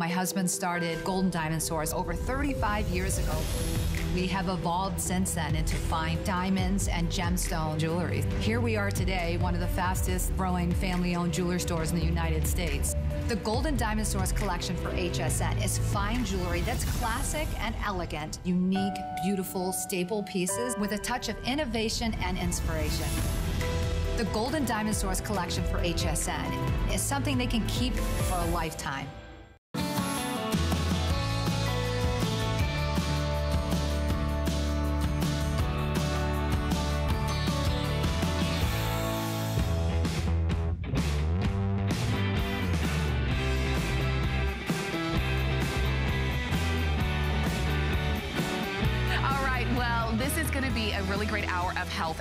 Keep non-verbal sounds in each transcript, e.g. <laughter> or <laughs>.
My husband started Golden Diamond Source over 35 years ago. We have evolved since then into fine diamonds and gemstone jewelry. Here we are today, one of the fastest growing family-owned jeweler stores in the United States. The Golden Diamond Source collection for HSN is fine jewelry that's classic and elegant, unique, beautiful, staple pieces with a touch of innovation and inspiration. The Golden Diamond Source collection for HSN is something they can keep for a lifetime.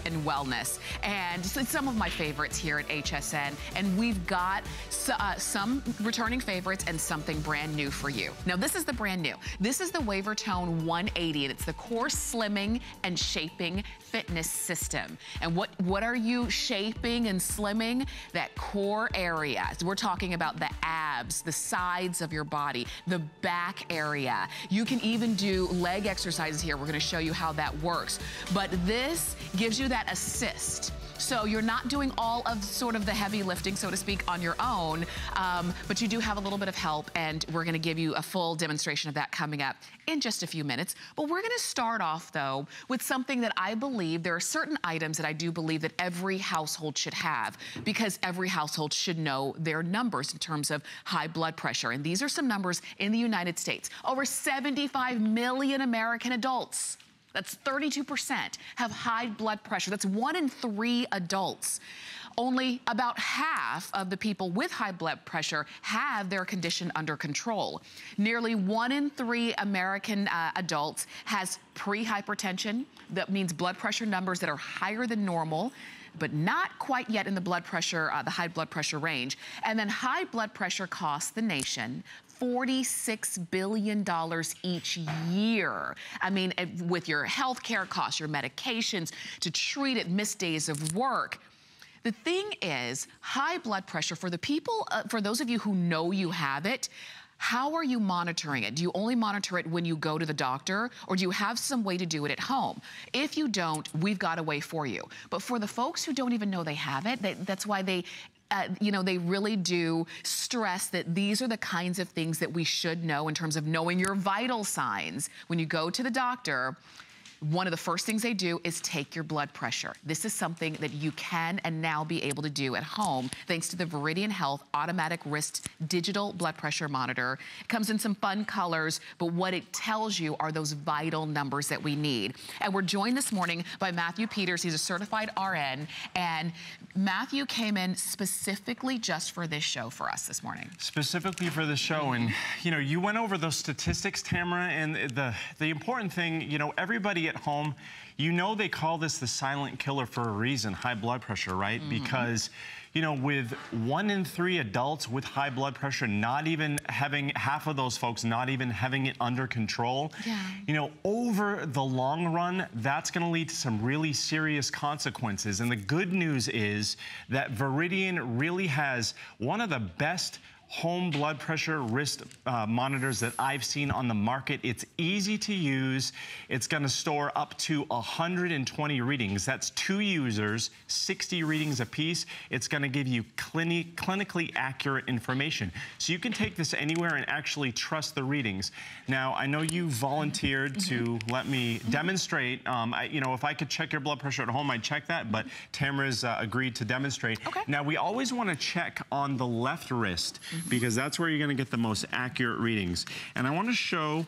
And wellness. And some of my favorites here at HSN. And we've got uh, some returning favorites and something brand new for you. Now, this is the brand new. This is the Wavertone 180, and it's the core slimming and shaping fitness system. And what, what are you shaping and slimming? That core area. So we're talking about the abs, the sides of your body, the back area. You can even do leg exercises here. We're gonna show you how that works. But this gives you that assist so you're not doing all of sort of the heavy lifting, so to speak, on your own, um, but you do have a little bit of help and we're gonna give you a full demonstration of that coming up in just a few minutes. But we're gonna start off though with something that I believe, there are certain items that I do believe that every household should have because every household should know their numbers in terms of high blood pressure. And these are some numbers in the United States. Over 75 million American adults that's 32%, have high blood pressure. That's one in three adults. Only about half of the people with high blood pressure have their condition under control. Nearly one in three American uh, adults has pre-hypertension. That means blood pressure numbers that are higher than normal but not quite yet in the blood pressure, uh, the high blood pressure range. And then high blood pressure costs the nation $46 billion each year. I mean, with your healthcare costs, your medications, to treat it, missed days of work. The thing is, high blood pressure, for the people, uh, for those of you who know you have it, how are you monitoring it? Do you only monitor it when you go to the doctor or do you have some way to do it at home? If you don't, we've got a way for you. But for the folks who don't even know they have it, they, that's why they uh, you know, they really do stress that these are the kinds of things that we should know in terms of knowing your vital signs. When you go to the doctor, one of the first things they do is take your blood pressure. This is something that you can and now be able to do at home thanks to the Veridian Health Automatic Wrist Digital Blood Pressure Monitor. It comes in some fun colors, but what it tells you are those vital numbers that we need. And we're joined this morning by Matthew Peters. He's a certified RN. And Matthew came in specifically just for this show for us this morning. Specifically for the show. And, you know, you went over those statistics, Tamara, and the, the important thing, you know, everybody at home, you know they call this the silent killer for a reason, high blood pressure, right? Mm. Because you know, with one in three adults with high blood pressure, not even having half of those folks not even having it under control, yeah. you know, over the long run, that's gonna lead to some really serious consequences. And the good news is that Veridian really has one of the best home blood pressure wrist uh, monitors that I've seen on the market. It's easy to use. It's gonna store up to 120 readings. That's two users, 60 readings a piece. It's gonna give you clini clinically accurate information. So you can take this anywhere and actually trust the readings. Now, I know you volunteered mm -hmm. to mm-hmm. let me mm -hmm. demonstrate. Um, I, you know, if I could check your blood pressure at home, I'd check that, but Tamara's uh, agreed to demonstrate. Okay. Now, we always wanna check on the left wrist. Because that's where you're gonna get the most accurate readings. And I wanna show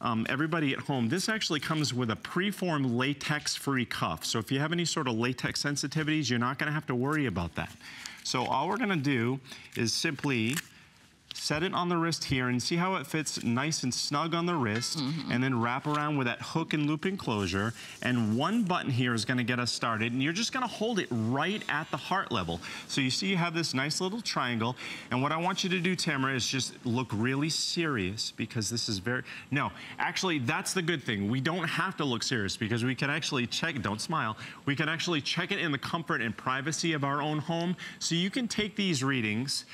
um, everybody at home, this actually comes with a preformed latex-free cuff. So if you have any sort of latex sensitivities, you're not gonna have to worry about that. So all we're gonna do is simply set it on the wrist here and see how it fits nice and snug on the wrist mm -hmm. and then wrap around with that hook and loop enclosure. And one button here is gonna get us started and you're just gonna hold it right at the heart level. So you see you have this nice little triangle. And what I want you to do, Tamara, is just look really serious because this is very, no, actually that's the good thing. We don't have to look serious because we can actually check, don't smile, we can actually check it in the comfort and privacy of our own home. So you can take these readings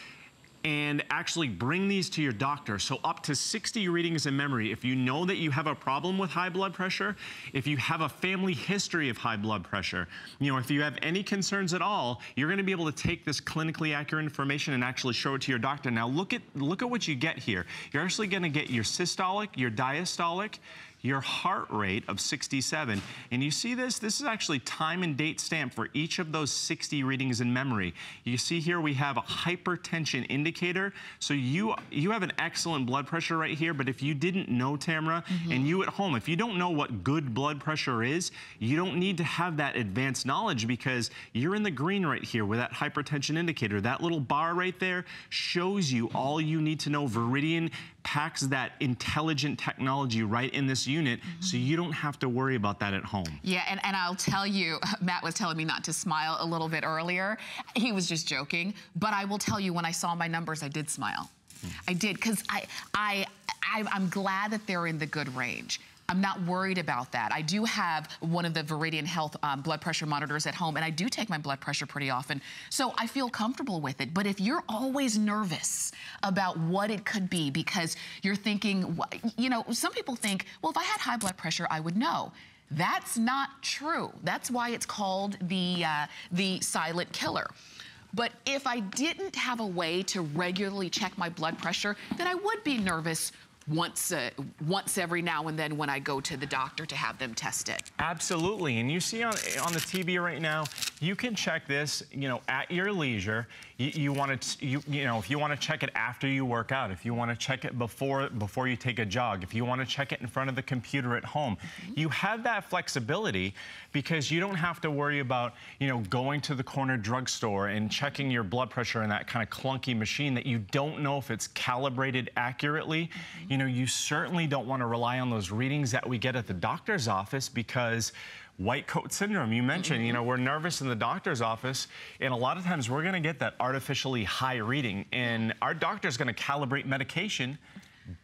and actually bring these to your doctor. So up to 60 readings in memory. If you know that you have a problem with high blood pressure, if you have a family history of high blood pressure, you know, if you have any concerns at all, you're gonna be able to take this clinically accurate information and actually show it to your doctor. Now look at, look at what you get here. You're actually gonna get your systolic, your diastolic, your heart rate of 67. And you see this? This is actually time and date stamp for each of those 60 readings in memory. You see here we have a hypertension indicator. So you, you have an excellent blood pressure right here, but if you didn't know, Tamara, mm -hmm. and you at home, if you don't know what good blood pressure is, you don't need to have that advanced knowledge because you're in the green right here with that hypertension indicator. That little bar right there shows you all you need to know. Veridian packs that intelligent technology right in this unit mm -hmm. so you don't have to worry about that at home. Yeah, and, and I'll tell you, <laughs> Matt was telling me not to smile a little bit earlier. He was just joking, but I will tell you when I saw my numbers, I did smile. Mm. I did, because I, I, I, I'm glad that they're in the good range. I'm not worried about that. I do have one of the Veridian Health um, blood pressure monitors at home, and I do take my blood pressure pretty often, so I feel comfortable with it. But if you're always nervous about what it could be because you're thinking, you know, some people think, well, if I had high blood pressure, I would know. That's not true. That's why it's called the, uh, the silent killer. But if I didn't have a way to regularly check my blood pressure, then I would be nervous once uh, once every now and then when I go to the doctor to have them test it. Absolutely, and you see on, on the TV right now, you can check this, you know, at your leisure. You, you want to, you, you know, if you want to check it after you work out, if you want to check it before before you take a jog, if you want to check it in front of the computer at home, mm -hmm. you have that flexibility because you don't have to worry about, you know, going to the corner drugstore and checking your blood pressure in that kind of clunky machine that you don't know if it's calibrated accurately. Mm -hmm. You know, you certainly don't want to rely on those readings that we get at the doctor's office because white coat syndrome you mentioned you know we're nervous in the doctor's office and a lot of times we're going to get that artificially high reading and our doctor's going to calibrate medication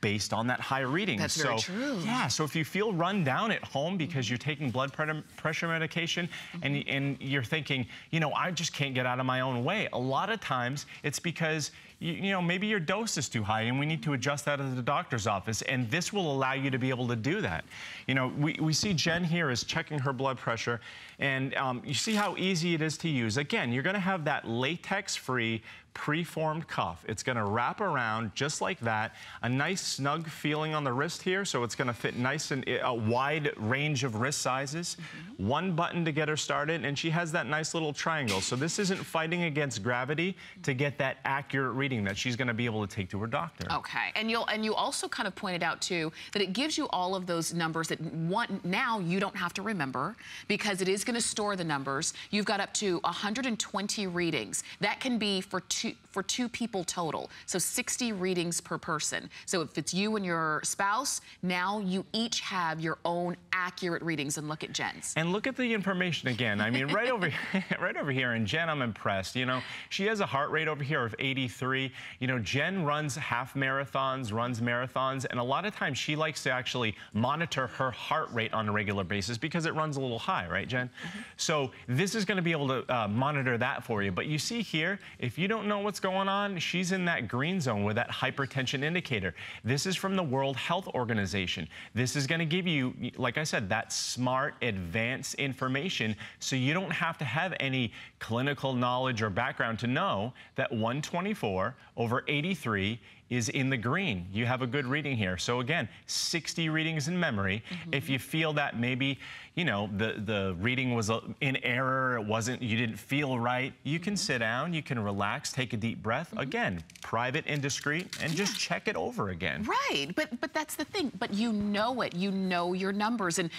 based on that high reading. That's so, very true. Yeah, so if you feel run down at home because you're taking blood pressure medication mm -hmm. and, and you're thinking, you know, I just can't get out of my own way, a lot of times it's because you, you, know, maybe your dose is too high and we need to adjust that at the doctor's office. And this will allow you to be able to do that. You know, we, we see Jen here is checking her blood pressure and um, you see how easy it is to use. Again, you're gonna have that latex-free preformed cuff. It's gonna wrap around just like that. A nice snug feeling on the wrist here, so it's gonna fit nice and a wide range of wrist sizes. Mm -hmm. One button to get her started, and she has that nice little triangle. So this isn't fighting against gravity to get that accurate reading reading that she's going to be able to take to her doctor. Okay, and you'll and you also kind of pointed out too that it gives you all of those numbers that one now you don't have to remember because it is going to store the numbers. You've got up to 120 readings. That can be for two for two people total. So 60 readings per person. So if it's you and your spouse, now you each have your own accurate readings and look at Jen's. And look at the information again. I mean, right over <laughs> right over here, and Jen, I'm impressed. You know, she has a heart rate over here of 83 You know, Jen runs half marathons, runs marathons, and a lot of times she likes to actually monitor her heart rate on a regular basis because it runs a little high, right, Jen? Mm -hmm. So this is going to be able to uh, monitor that for you. But you see here, if you don't know what's going on, she's in that green zone with that hypertension indicator. This is from the World Health Organization. This is going to give you, like I said, that smart, advanced information so you don't have to have any clinical knowledge or background to know that 124 over 83 is in the green. You have a good reading here. So again, 60 readings in memory. Mm -hmm. If you feel that maybe, you know, the, the reading was in error, it wasn't, you didn't feel right, you can mm -hmm. sit down, you can relax, take a deep breath. Mm -hmm. Again, private and discreet, and yeah. just check it over again. Right, but, but that's the thing. But you know it, you know your numbers. And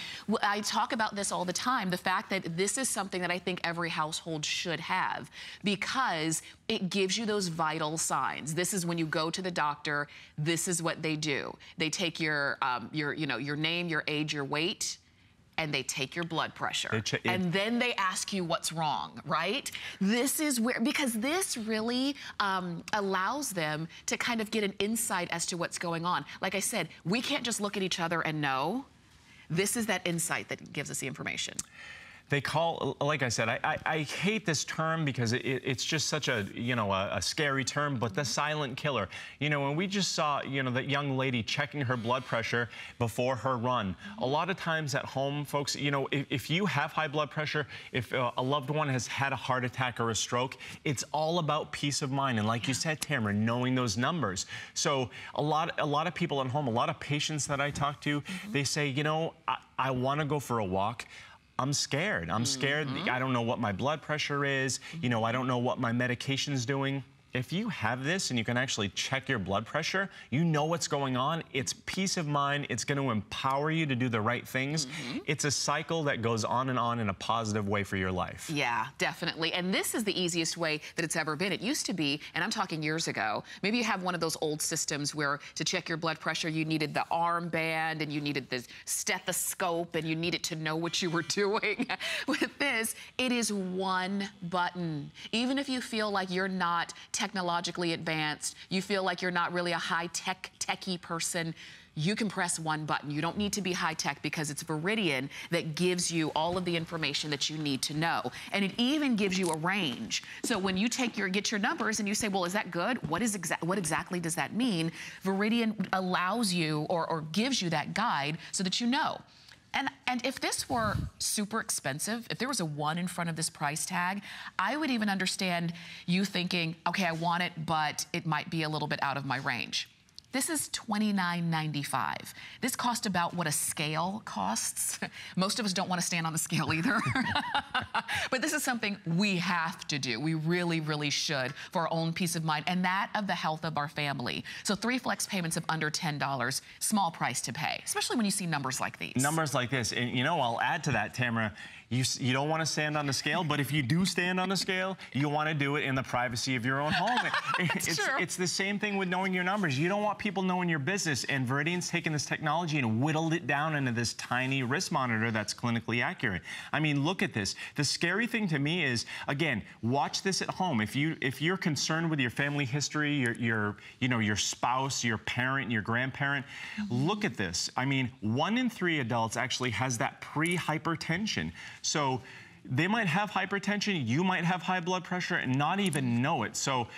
I talk about this all the time, the fact that this is something that I think every household should have because it gives you those vital vital signs. This is when you go to the doctor. This is what they do. They take your, um, your, you know, your name, your age, your weight, and they take your blood pressure. and then they ask you what's wrong, right? This is where, because this really um, allows them to kind of get an insight as to what's going on. Like I said, we can't just look at each other and know. This is that insight that gives us the information they call, like I said, I, I, I hate this term because it, it's just such a, you know, a, a, scary term, but the silent killer. You know, when we just saw, you know, that young lady checking her blood pressure before her run, a lot of times at home, folks, you know, if, if you have high blood pressure, if uh, a loved one has had a heart attack or a stroke, it's all about peace of mind. And like you said, Tamara, knowing those numbers. So a lot, a lot of people at home, a lot of patients that I talk to, mm -hmm. they say, you know, I, I want to go for a walk. I'm scared. I'm scared. Mm -hmm. I don't know what my blood pressure is. You know, I don't know what my medication's doing if you have this and you can actually check your blood pressure, you know what's going on. It's peace of mind. It's going to empower you to do the right things. Mm -hmm. It's a cycle that goes on and on in a positive way for your life. Yeah, definitely. And this is the easiest way that it's ever been. It used to be, and I'm talking years ago, maybe you have one of those old systems where to check your blood pressure, you needed the armband and you needed the stethoscope and you needed to know what you were <laughs> doing. With this, it is one button. Even if you feel like you're not technologically advanced, you feel like you're not really a high-tech, techie person, you can press one button. You don't need to be high-tech because it's Veridian that gives you all of the information that you need to know. And it even gives you a range. So when you take your, get your numbers and you say, well, is that good? What is exa what exactly does that mean? Veridian allows you or, or gives you that guide so that you know. And, and if this were super expensive, if there was a one in front of this price tag, I would even understand you thinking, okay, I want it, but it might be a little bit out of my range. This is $29.95. This cost about what a scale costs. <laughs> Most of us don't want to stand on the scale either. <laughs> but this is something we have to do. We really, really should for our own peace of mind and that of the health of our family. So three flex payments of under $10, small price to pay, especially when you see numbers like these. Numbers like this. And you know, I'll add to that, Tamara, you, you don't want to stand on the scale, but if you do stand on the scale, you want to do it in the privacy of your own home. <laughs> it's, true. it's the same thing with knowing your numbers. You don't want people knowing your business, and Veridian's taken this technology and whittled it down into this tiny wrist monitor that's clinically accurate. I mean, look at this. The scary thing to me is, again, watch this at home. If you if you're concerned with your family history, your your you know your spouse, your parent, your grandparent, mm -hmm. look at this. I mean, one in three adults actually has that pre-hypertension. So they might have hypertension, you might have high blood pressure and not even know it. So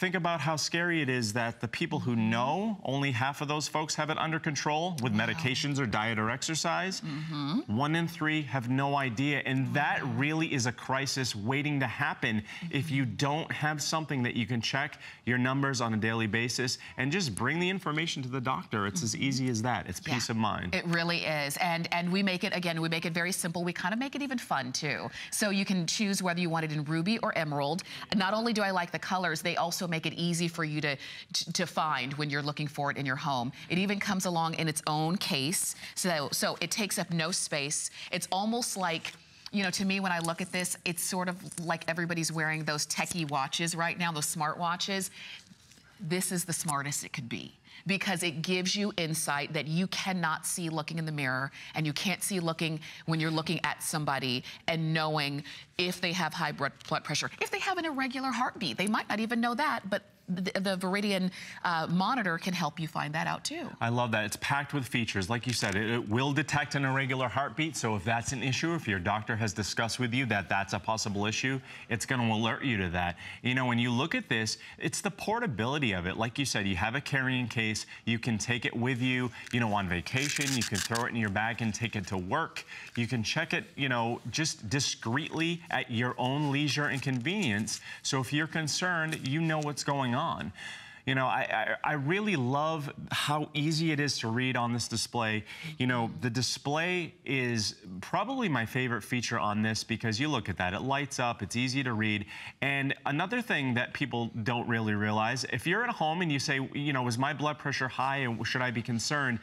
Think about how scary it is that the people who know, only half of those folks have it under control with wow. medications or diet or exercise. Mm -hmm. One in three have no idea. And that really is a crisis waiting to happen mm -hmm. if you don't have something that you can check your numbers on a daily basis and just bring the information to the doctor. It's mm -hmm. as mm-hmm. easy as that. It's yeah. peace of mind. It really is. And, and we make it, again, we make it very simple. We kind of make it even fun too. So you can choose whether you want it in ruby or emerald. Not only do I like the colors, they also make it easy for you to, to find when you're looking for it in your home. It even comes along in its own case. So, so it takes up no space. It's almost like you know, to me, when I look at this, it's sort of like everybody's wearing those techie watches right now, those smart watches. This is the smartest it could be because it gives you insight that you cannot see looking in the mirror and you can't see looking when you're looking at somebody and knowing if they have high blood pressure, if they have an irregular heartbeat. They might not even know that, but the, the Veridian uh, monitor can help you find that out too. I love that. It's packed with features. Like you said, it, it, will detect an irregular heartbeat. So if that's an issue, if your doctor has discussed with you that that's a possible issue, it's going to alert you to that. You know, when you look at this, it's the portability of it. Like you said, you have a carrying case. You can take it with you, you know, on vacation. You can throw it in your bag and take it to work. You can check it, you know, just discreetly at your own leisure and convenience. So if you're concerned, you know what's going on on. You know, I, I, I, really love how easy it is to read on this display. You know, the display is probably my favorite feature on this because you look at that, it lights up, it's easy to read. And another thing that people don't really realize, if you're at home and you say, you know, is my blood pressure high and should I be concerned?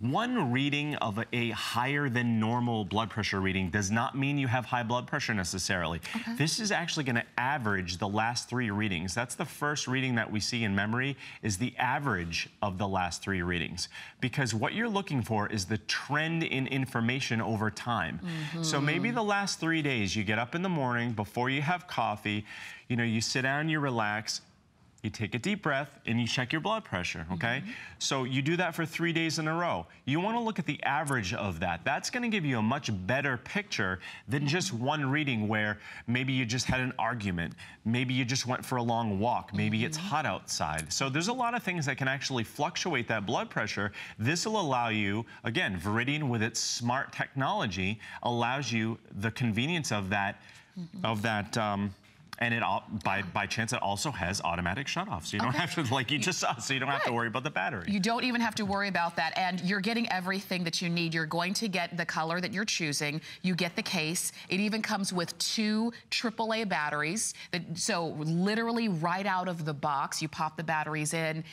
One reading of a, higher than normal blood pressure reading does not mean you have high blood pressure necessarily. Okay. This is actually going to average the last three readings. That's the first reading that we see in memory is the average of the last three readings. Because what you're looking for is the trend in information over time. Mm -hmm. So maybe the last three days, you get up in the morning before you have coffee, you know, you sit down, you relax, you take a deep breath and you check your blood pressure, okay? Mm -hmm. So you do that for three days in a row. You wanna look at the average of that. That's gonna give you a much better picture than just one reading where maybe you just had an argument, maybe you just went for a long walk, maybe mm -hmm. it's hot outside. So there's a lot of things that can actually fluctuate that blood pressure. This will allow you, again, Veridian with its smart technology allows you the convenience of that, mm -hmm. of that, um, and it all, by by chance it also has automatic shutoff, so you don't have to like you just saw, so you don't have to worry about the battery. You don't even have to worry about that, and you're getting everything that you need. You're going to get the color that you're choosing. You get the case. It even comes with two AAA batteries. That so literally right out of the box, you pop the batteries in,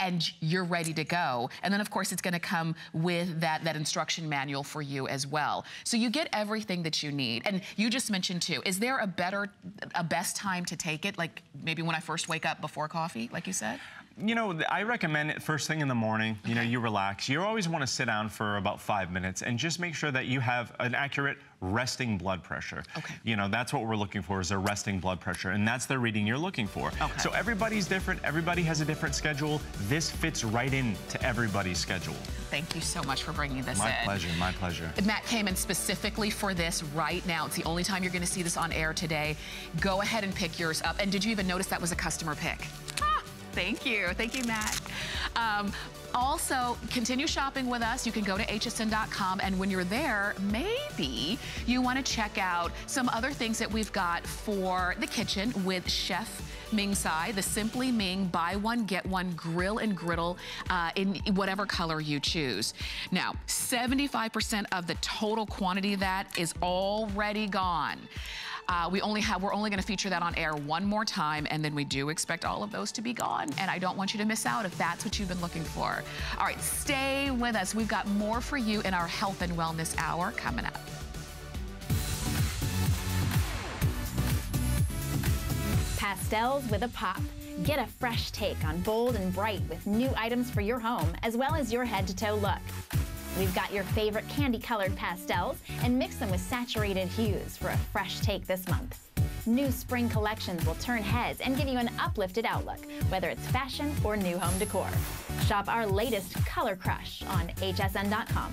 and you're ready to go. And then of course it's gonna come with that, that instruction manual for you as well. So you get everything that you need. And you just mentioned too, is there a better, a best time to take it? Like maybe when I first wake up before coffee, like you said? you know, I recommend it first thing in the morning. You know, you relax. You always want to sit down for about five minutes and just make sure that you have an accurate resting blood pressure. Okay. You know, that's what we're looking for is a resting blood pressure, and that's the reading you're looking for. Okay. So everybody's different. Everybody has a different schedule. This fits right into everybody's schedule. Thank you so much for bringing this my in. My pleasure, my pleasure. Matt came in specifically for this right now. It's the only time you're going to see this on air today. Go ahead and pick yours up. And did you even notice that was a customer pick? <laughs> Thank you. Thank you, Matt. Um, also, continue shopping with us. You can go to hsn.com, and when you're there, maybe you want to check out some other things that we've got for the kitchen with Chef Ming Tsai, the Simply Ming buy one, get one grill and griddle uh, in whatever color you choose. Now, 75% of the total quantity of that is already gone. Uh, we only have, we're only gonna feature that on air one more time, and then we do expect all of those to be gone. And I don't want you to miss out if that's what you've been looking for. All right, stay with us. We've got more for you in our health and wellness hour coming up. Pastels with a pop. Get a fresh take on bold and bright with new items for your home, as well as your head-to-toe look. We've got your favorite candy-colored pastels and mix them with saturated hues for a fresh take this month. New spring collections will turn heads and give you an uplifted outlook, whether it's fashion or new home decor. Shop our latest color crush on hsn.com.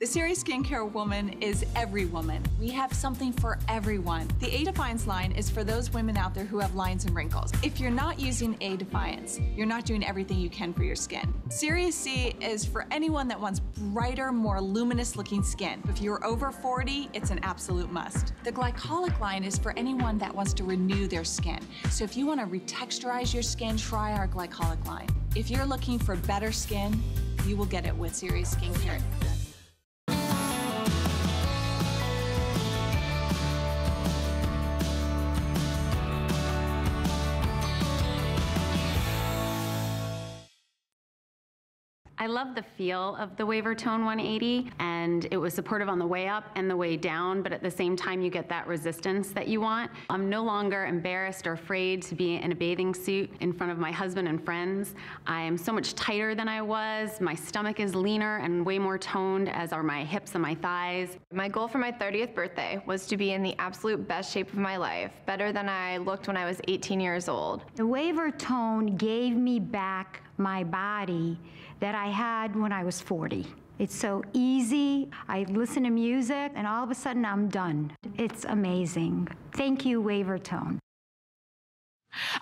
The Serious Skincare Woman is every woman. We have something for everyone. The A Defiance line is for those women out there who have lines and wrinkles. If you're not using A Defiance, you're not doing everything you can for your skin. Serious C is for anyone that wants brighter, more luminous looking skin. If you're over 40, it's an absolute must. The Glycolic line is for anyone that wants to renew their skin. So if you want to retexturize your skin, try our Glycolic line. If you're looking for better skin, you will get it with Serious Skincare. I love the feel of the Wavertone 180 and it was supportive on the way up and the way down, but at the same time you get that resistance that you want. I'm no longer embarrassed or afraid to be in a bathing suit in front of my husband and friends. I am so much tighter than I was. My stomach is leaner and way more toned as are my hips and my thighs. My goal for my 30th birthday was to be in the absolute best shape of my life, better than I looked when I was 18 years old. The Wavertone gave me back my body that I had when I was 40. It's so easy. I listen to music, and all of a sudden I'm done. It's amazing. Thank you, Wavertone.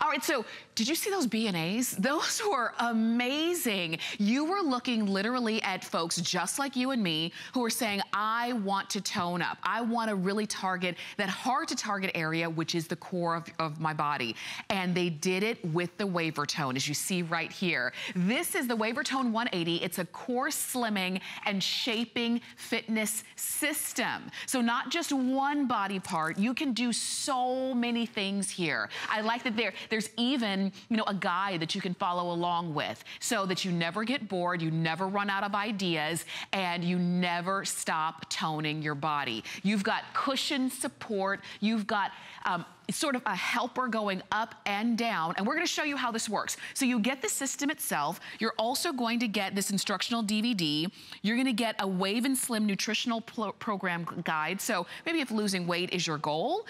All right, so did you see those B&As? <laughs> Those were amazing. You were looking literally at folks just like you and me who are saying, I want to tone up. I want to really target that hard to target area, which is the core of, of my body. And they did it with the Waver Tone, as you see right here. This is the Waver Tone 180. It's a core slimming and shaping fitness system. So not just one body part, you can do so many things here. I like that there, there's even, you know, a guide that you can follow along with so that you never get bored, you never run out of ideas, and you never stop toning your body. You've got cushion support, you've got um, sort of a helper going up and down. And we're gonna show you how this works. So you get the system itself. You're also going to get this instructional DVD. You're gonna get a Wave and Slim nutritional program guide. So maybe if losing weight is your goal,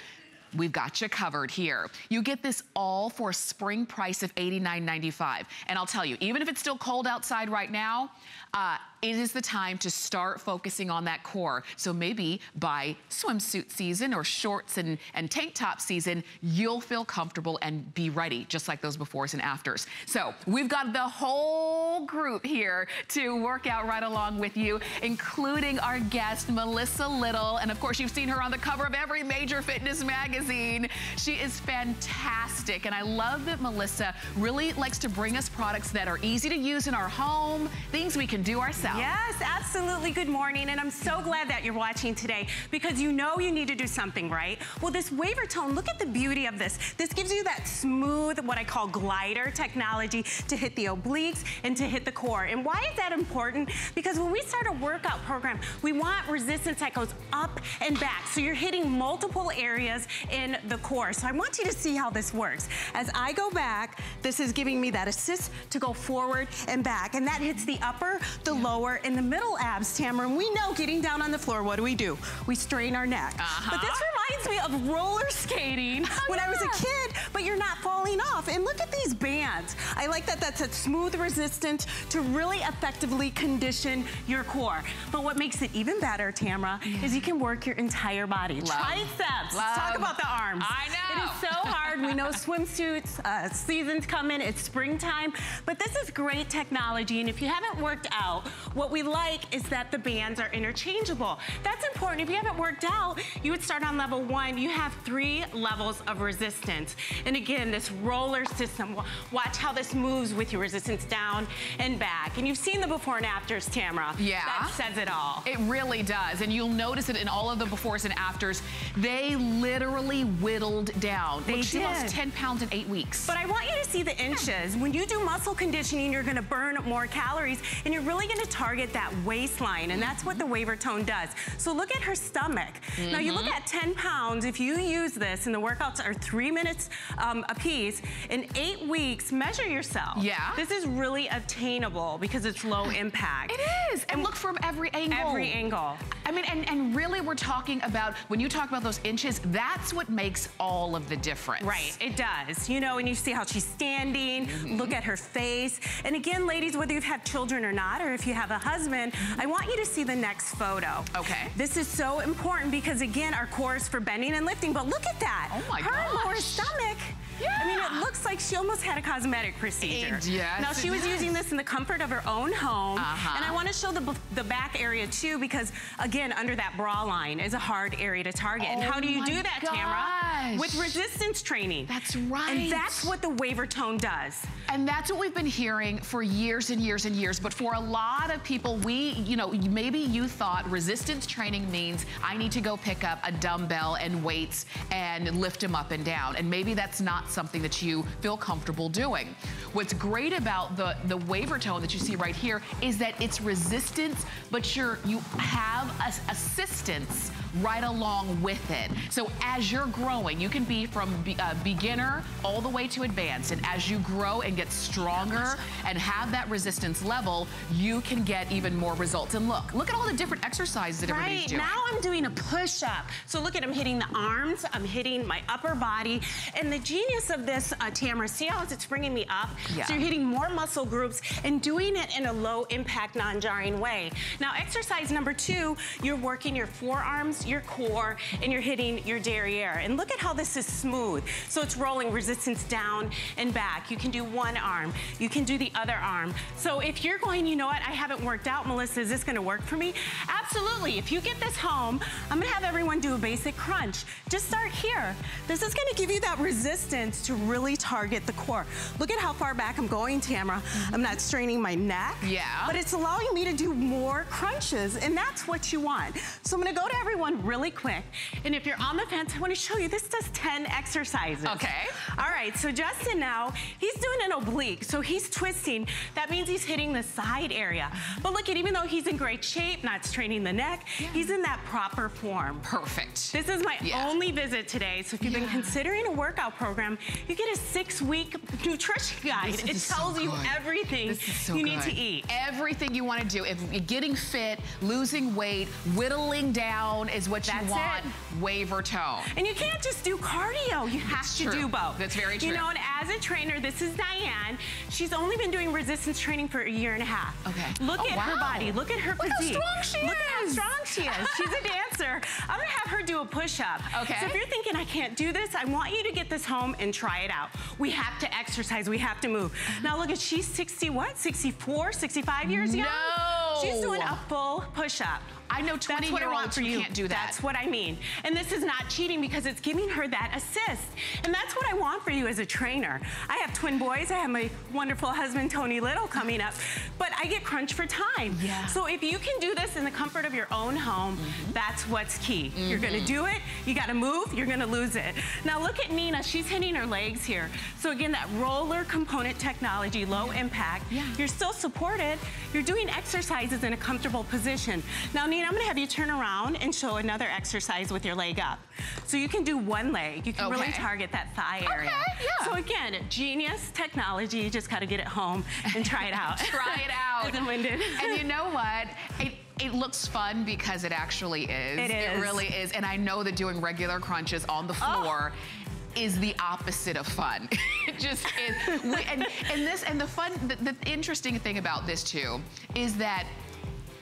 we've got you covered here. You get this all for a spring price of $89.95. And I'll tell you, even if it's still cold outside right now, uh, it is the time to start focusing on that core. So maybe by swimsuit season or shorts and, and tank top season, you'll feel comfortable and be ready, just like those befores and afters. So we've got the whole group here to work out right along with you, including our guest, Melissa Little. And of course, you've seen her on the cover of every major fitness magazine. She is fantastic. And I love that Melissa really likes to bring us products that are easy to use in our home, things we can do ourselves Yes, absolutely. Good morning. And I'm so glad that you're watching today because you know you need to do something right. Well, this Waver Tone, look at the beauty of this. This gives you that smooth, what I call glider technology to hit the obliques and to hit the core. And why is that important? Because when we start a workout program, we want resistance that goes up and back. So you're hitting multiple areas in the core. So I want you to see how this works. As I go back, this is giving me that assist to go forward and back. And that hits the upper, the lower, lower in the middle abs, Tamara. we know getting down on the floor, what do we do? We strain our neck. Uh -huh. But this reminds me of roller skating <laughs> oh, when yeah. I was a kid, but you're not falling off. And look at these bands. I like that that's a smooth resistant to really effectively condition your core. But what makes it even better, Tamara, yeah. is you can work your entire body. Love. Triceps. Love. Talk about the arms. I know. It is so hard. we know <laughs> swimsuits, uh, seasons come in, it's springtime, but this is great technology. And if you haven't worked out, what we like is that the bands are interchangeable. That's important. If you haven't worked out, you would start on level one. You have three levels of resistance. And again, this roller system, watch how this moves with your resistance down and back. And you've seen the before and afters, Tamara. Yeah. That says it all. It really does. And you'll notice it in all of the befores and afters. They literally whittled down. They Look, did. she lost 10 pounds in eight weeks. But I want you to see the inches. When you do muscle conditioning, you're gonna burn more calories and you're really gonna target that waistline, and that's what the Waver Tone does. So look at her stomach. Mm -hmm. Now you look mm-hmm. at 10 pounds, if you use this, and the workouts are three minutes um, a piece, in eight weeks, measure yourself. Yeah. This is really attainable because it's low <gasps> impact. It is, and look from every angle. Every angle. I mean, and, and really we're talking about, when you talk about those inches, that's what makes all of the difference. Right, it does. You know, and you see how she's standing, mm -hmm. look at her face. And again, ladies, whether you've had children or not, or if you have a husband, I want you to see the next photo. Okay. This is so important because again, our core is for bending and lifting, but look at that. Oh my god! Her gosh. lower stomach yeah. I mean, it looks like she almost had a cosmetic procedure. Yes, now, she was does. using this in the comfort of her own home. Uh -huh. And I want to show the, the back area, too, because, again, under that bra line is a hard area to target. Oh and how do you do that, gosh. Tamara? With resistance training. That's right. And that's what the Waver Tone does. And that's what we've been hearing for years and years and years. But for a lot of people, we, you know, maybe you thought resistance training means I need to go pick up a dumbbell and weights and lift them up and down. And maybe that's not something that you feel comfortable doing. What's great about the, the Waver Tone that you see right here is that it's resistance, but you're, you have assistance right along with it. So as you're growing, you can be from be, uh, beginner all the way to advanced. And as you grow and get stronger and have that resistance level, you can get even more results. And look, look at all the different exercises that right. everybody's doing. Now I'm doing a push-up. So look at, I'm hitting the arms, I'm hitting my upper body. And the genius of this, uh, Tamara, see how it's bringing me up? Yeah. So you're hitting more muscle groups and doing it in a low impact, non-jarring way. Now exercise number two, you're working your forearms your core and you're hitting your derriere. And look at how this is smooth. So it's rolling resistance down and back. You can do one arm. You can do the other arm. So if you're going, you know what, I haven't worked out, Melissa, is this gonna work for me? Absolutely. If you get this home, I'm gonna have everyone do a basic crunch. Just start here. This is gonna give you that resistance to really target the core. Look at how far back I'm going, Tamara. Mm -hmm. I'm not straining my neck. Yeah. But it's allowing me to do more crunches, and that's what you want. So I'm gonna go to everyone really quick. And if you're on the fence, I wanna show you, this does 10 exercises. Okay. All right, so Justin now, he's doing an oblique. So he's twisting. That means he's hitting the side area. But look at, even though he's in great shape, not straining the neck, yeah. he's in that proper form. Perfect. This is my yeah. only visit today. So if you've yeah. been considering a workout program, you get a six week nutrition guide. This it tells so you everything so you good. need to eat. Everything you want to do. If you're getting fit, losing weight, whittling down is what That's you want. It. Waver tone. And you can't just do cardio. You have That's to true. do both. That's very true. You know, and as a trainer, this is Diane. She's only been doing resistance training for a year and a half. Okay. Look oh, at wow. her body. Look at her Look physique. how strong she Look is. at how strong she is. She's a <laughs> dancer. I'm gonna have her do a push-up. Okay. So if you're thinking I can't do this, I want you to get this home and try it out. We have to exercise. We have to move. Uh-huh. Now look at she's 60 what? 64, 65 years young? No. She's doing a full push-up. I know 20 year olds who can't do that. That's what I mean. And this is not cheating because it's giving her that assist. And that's what I want for you as a trainer. I have twin boys. I have my wonderful husband, Tony Little, coming up. But I get crunch for time. Yeah. So if you can do this in the comfort of your own home, mm -hmm. that's what's key. Mm -hmm. You're gonna Mm-hmm. do it, you gotta move, you're gonna lose it. Now look at Nina, she's hitting her legs here. So again, that roller component technology, low impact. Yeah. You're still supported. You're doing exercises in a comfortable position. Now Nina, I'm gonna have you turn around and show another exercise with your leg up. So you can do one leg. You can okay. really target that thigh area. Okay, yeah. So again, genius technology. You just gotta get it home and try it out. <laughs> try it out. Isn't winded. <laughs> and you know what? It, it looks fun because it actually is. It is. It really is. And I know that doing regular crunches on the oh. floor oh. is the opposite of fun. <laughs> it just is. And, and this, and the fun, the, the interesting thing about this too, is that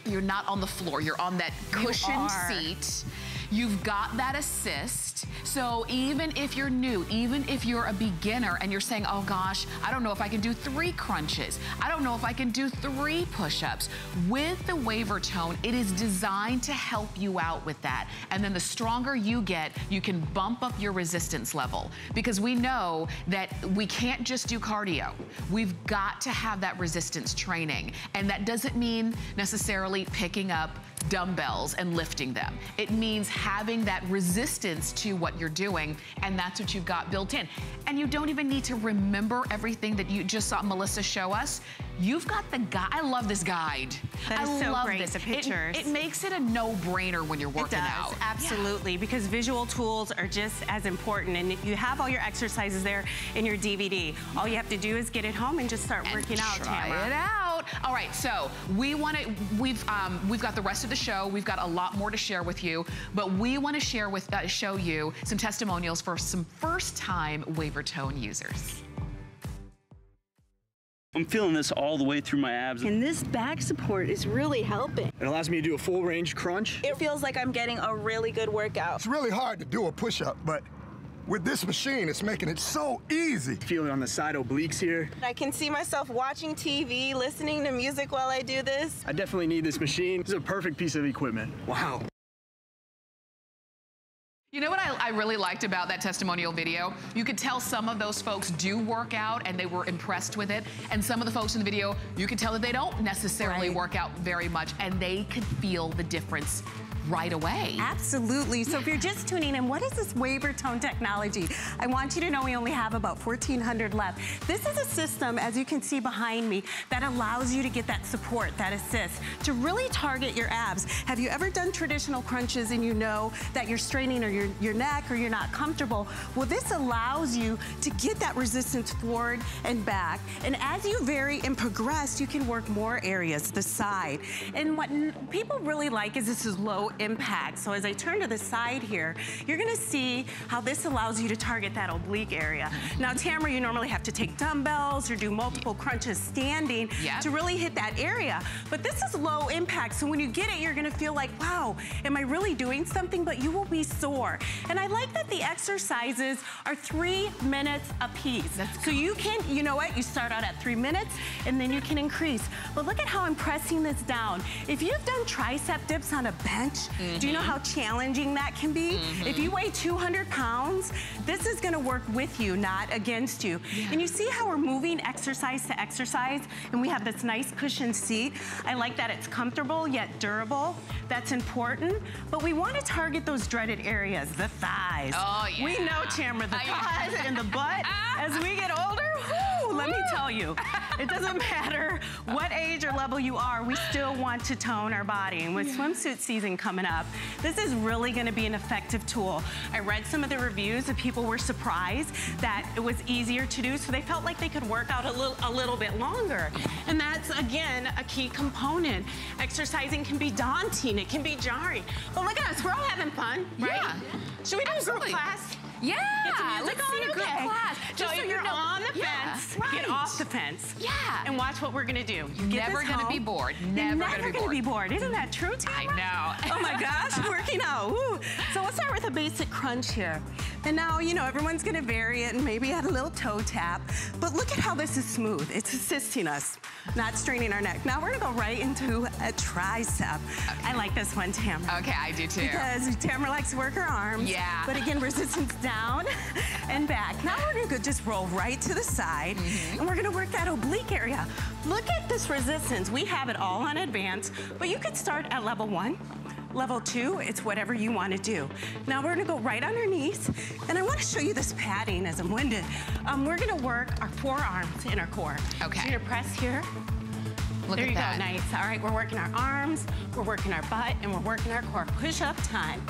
you're not on the floor. You're on that cushioned seat. You've got that assist. So even if you're new, even if you're a beginner and you're saying, oh gosh, I don't know if I can do three crunches. I don't know if I can do three push-ups. With the Waver Tone, it is designed to help you out with that. And then the stronger you get, you can bump up your resistance level. Because we know that we can't just do cardio. We've got to have that resistance training. And that doesn't mean necessarily picking up dumbbells and lifting them. It means having that resistance to what you're doing, and that's what you've got built in. And you don't even need to remember everything that you just saw Melissa show us. You've got the guide. I love this guide. That is I so love great, this. the pictures. It, it makes it a no-brainer when you're working it does, out. Absolutely, yeah. because visual tools are just as important. And if you have all your exercises there in your DVD, all you have to do is get it home and just start and working out, try Tamara. it out. All right, so we want to. We've um, we've got the rest of the show. We've got a lot more to share with you, but we want to share with uh, show you some testimonials for some first-time Wavertone users. I'm feeling this all the way through my abs. And this back support is really helping. It allows me to do a full range crunch. It feels like I'm getting a really good workout. It's really hard to do a push-up, but with this machine, it's making it so easy. Feeling on the side obliques here. I can see myself watching TV, listening to music while I do this. I definitely need this machine. This is a perfect piece of equipment. Wow. You know what I, I, really liked about that testimonial video? You could tell some of those folks do work out and they were impressed with it. And some of the folks in the video, you could tell that they don't necessarily right. work out very much and they could feel the difference right away. Absolutely. So if you're just tuning in, what is this Waver Tone technology? I want you to know we only have about 1,400 left. This is a system, as you can see behind me, that allows you to get that support, that assist, to really target your abs. Have you ever done traditional crunches and you know that you're straining or your, your neck or you're not comfortable? Well, this allows you to get that resistance forward and back. And as you vary and progress, you can work more areas, the side. And what people really like is this is low impact. So as I turn to the side here, you're gonna see how this allows you to target that oblique area. Now, Tamara, you normally have to take dumbbells or do multiple crunches standing Yep. to really hit that area. But this is low impact, so when you get it, you're gonna feel like, wow, am I really doing something? But you will be sore. And I like that the exercises are three minutes apiece. so you can, you know what, you start out at three minutes and then you can increase. But look at how I'm pressing this down. If you've done tricep dips on a bench, Mm-hmm. do you know how challenging that can be? Mm-hmm. If you weigh 200 pounds, this is gonna work with you, not against you. And you see how we're moving exercise to exercise and we have this nice cushioned seat. I like that it's comfortable yet durable. That's important. But we wanna target those dreaded areas, the thighs. Oh, yeah. We know, Tamara, the thighs and the butt. <laughs> As we get older, let me tell you, it doesn't matter what age or level you are, we still want to tone our body. And with swimsuit season coming up, this is really gonna be an effective tool. I read some of the reviews and people were surprised that it was easier to do, so they felt like they could work out a little, a little bit longer. And that's, again, a key component. Exercising can be daunting, it can be jarring. But look at us, we're all having fun, right? Yeah. Should we do Absolutely. a group class? Yeah, Get some music let's see a group class. So Just so you're know- on the Yeah, fence, right. get off the fence. Yeah. And watch what we're gonna do. You get Never gonna home. be bored. You're Never never gonna be gonna be bored. bored. Isn't that true, Tamara? I know. <laughs> Oh my gosh, working out. Woo. So let's start with a basic crunch here. And now, you know, everyone's gonna vary it and maybe add a little toe tap. But look at how this is smooth. It's assisting us, not straining our neck. Now we're gonna go right into a tricep. I like this one, Tamara. Okay, I do too. Because Tamara likes to work her arms. Yeah. But again, resistance down <laughs> and back. Now we're gonna go just roll right to the side Mm-hmm. and we're gonna work that oblique area. Look at this resistance. We have it all on advance, but you could start at level one. Level two, it's whatever you want to do. Now we're gonna go right on our knees, and I want to show you this padding as I'm winded. Um, we're gonna work our forearms in our core. Okay. So you're gonna press here, Look there you that. go, nice. All right, we're working our arms, we're working our butt, and we're working our core. Push up time.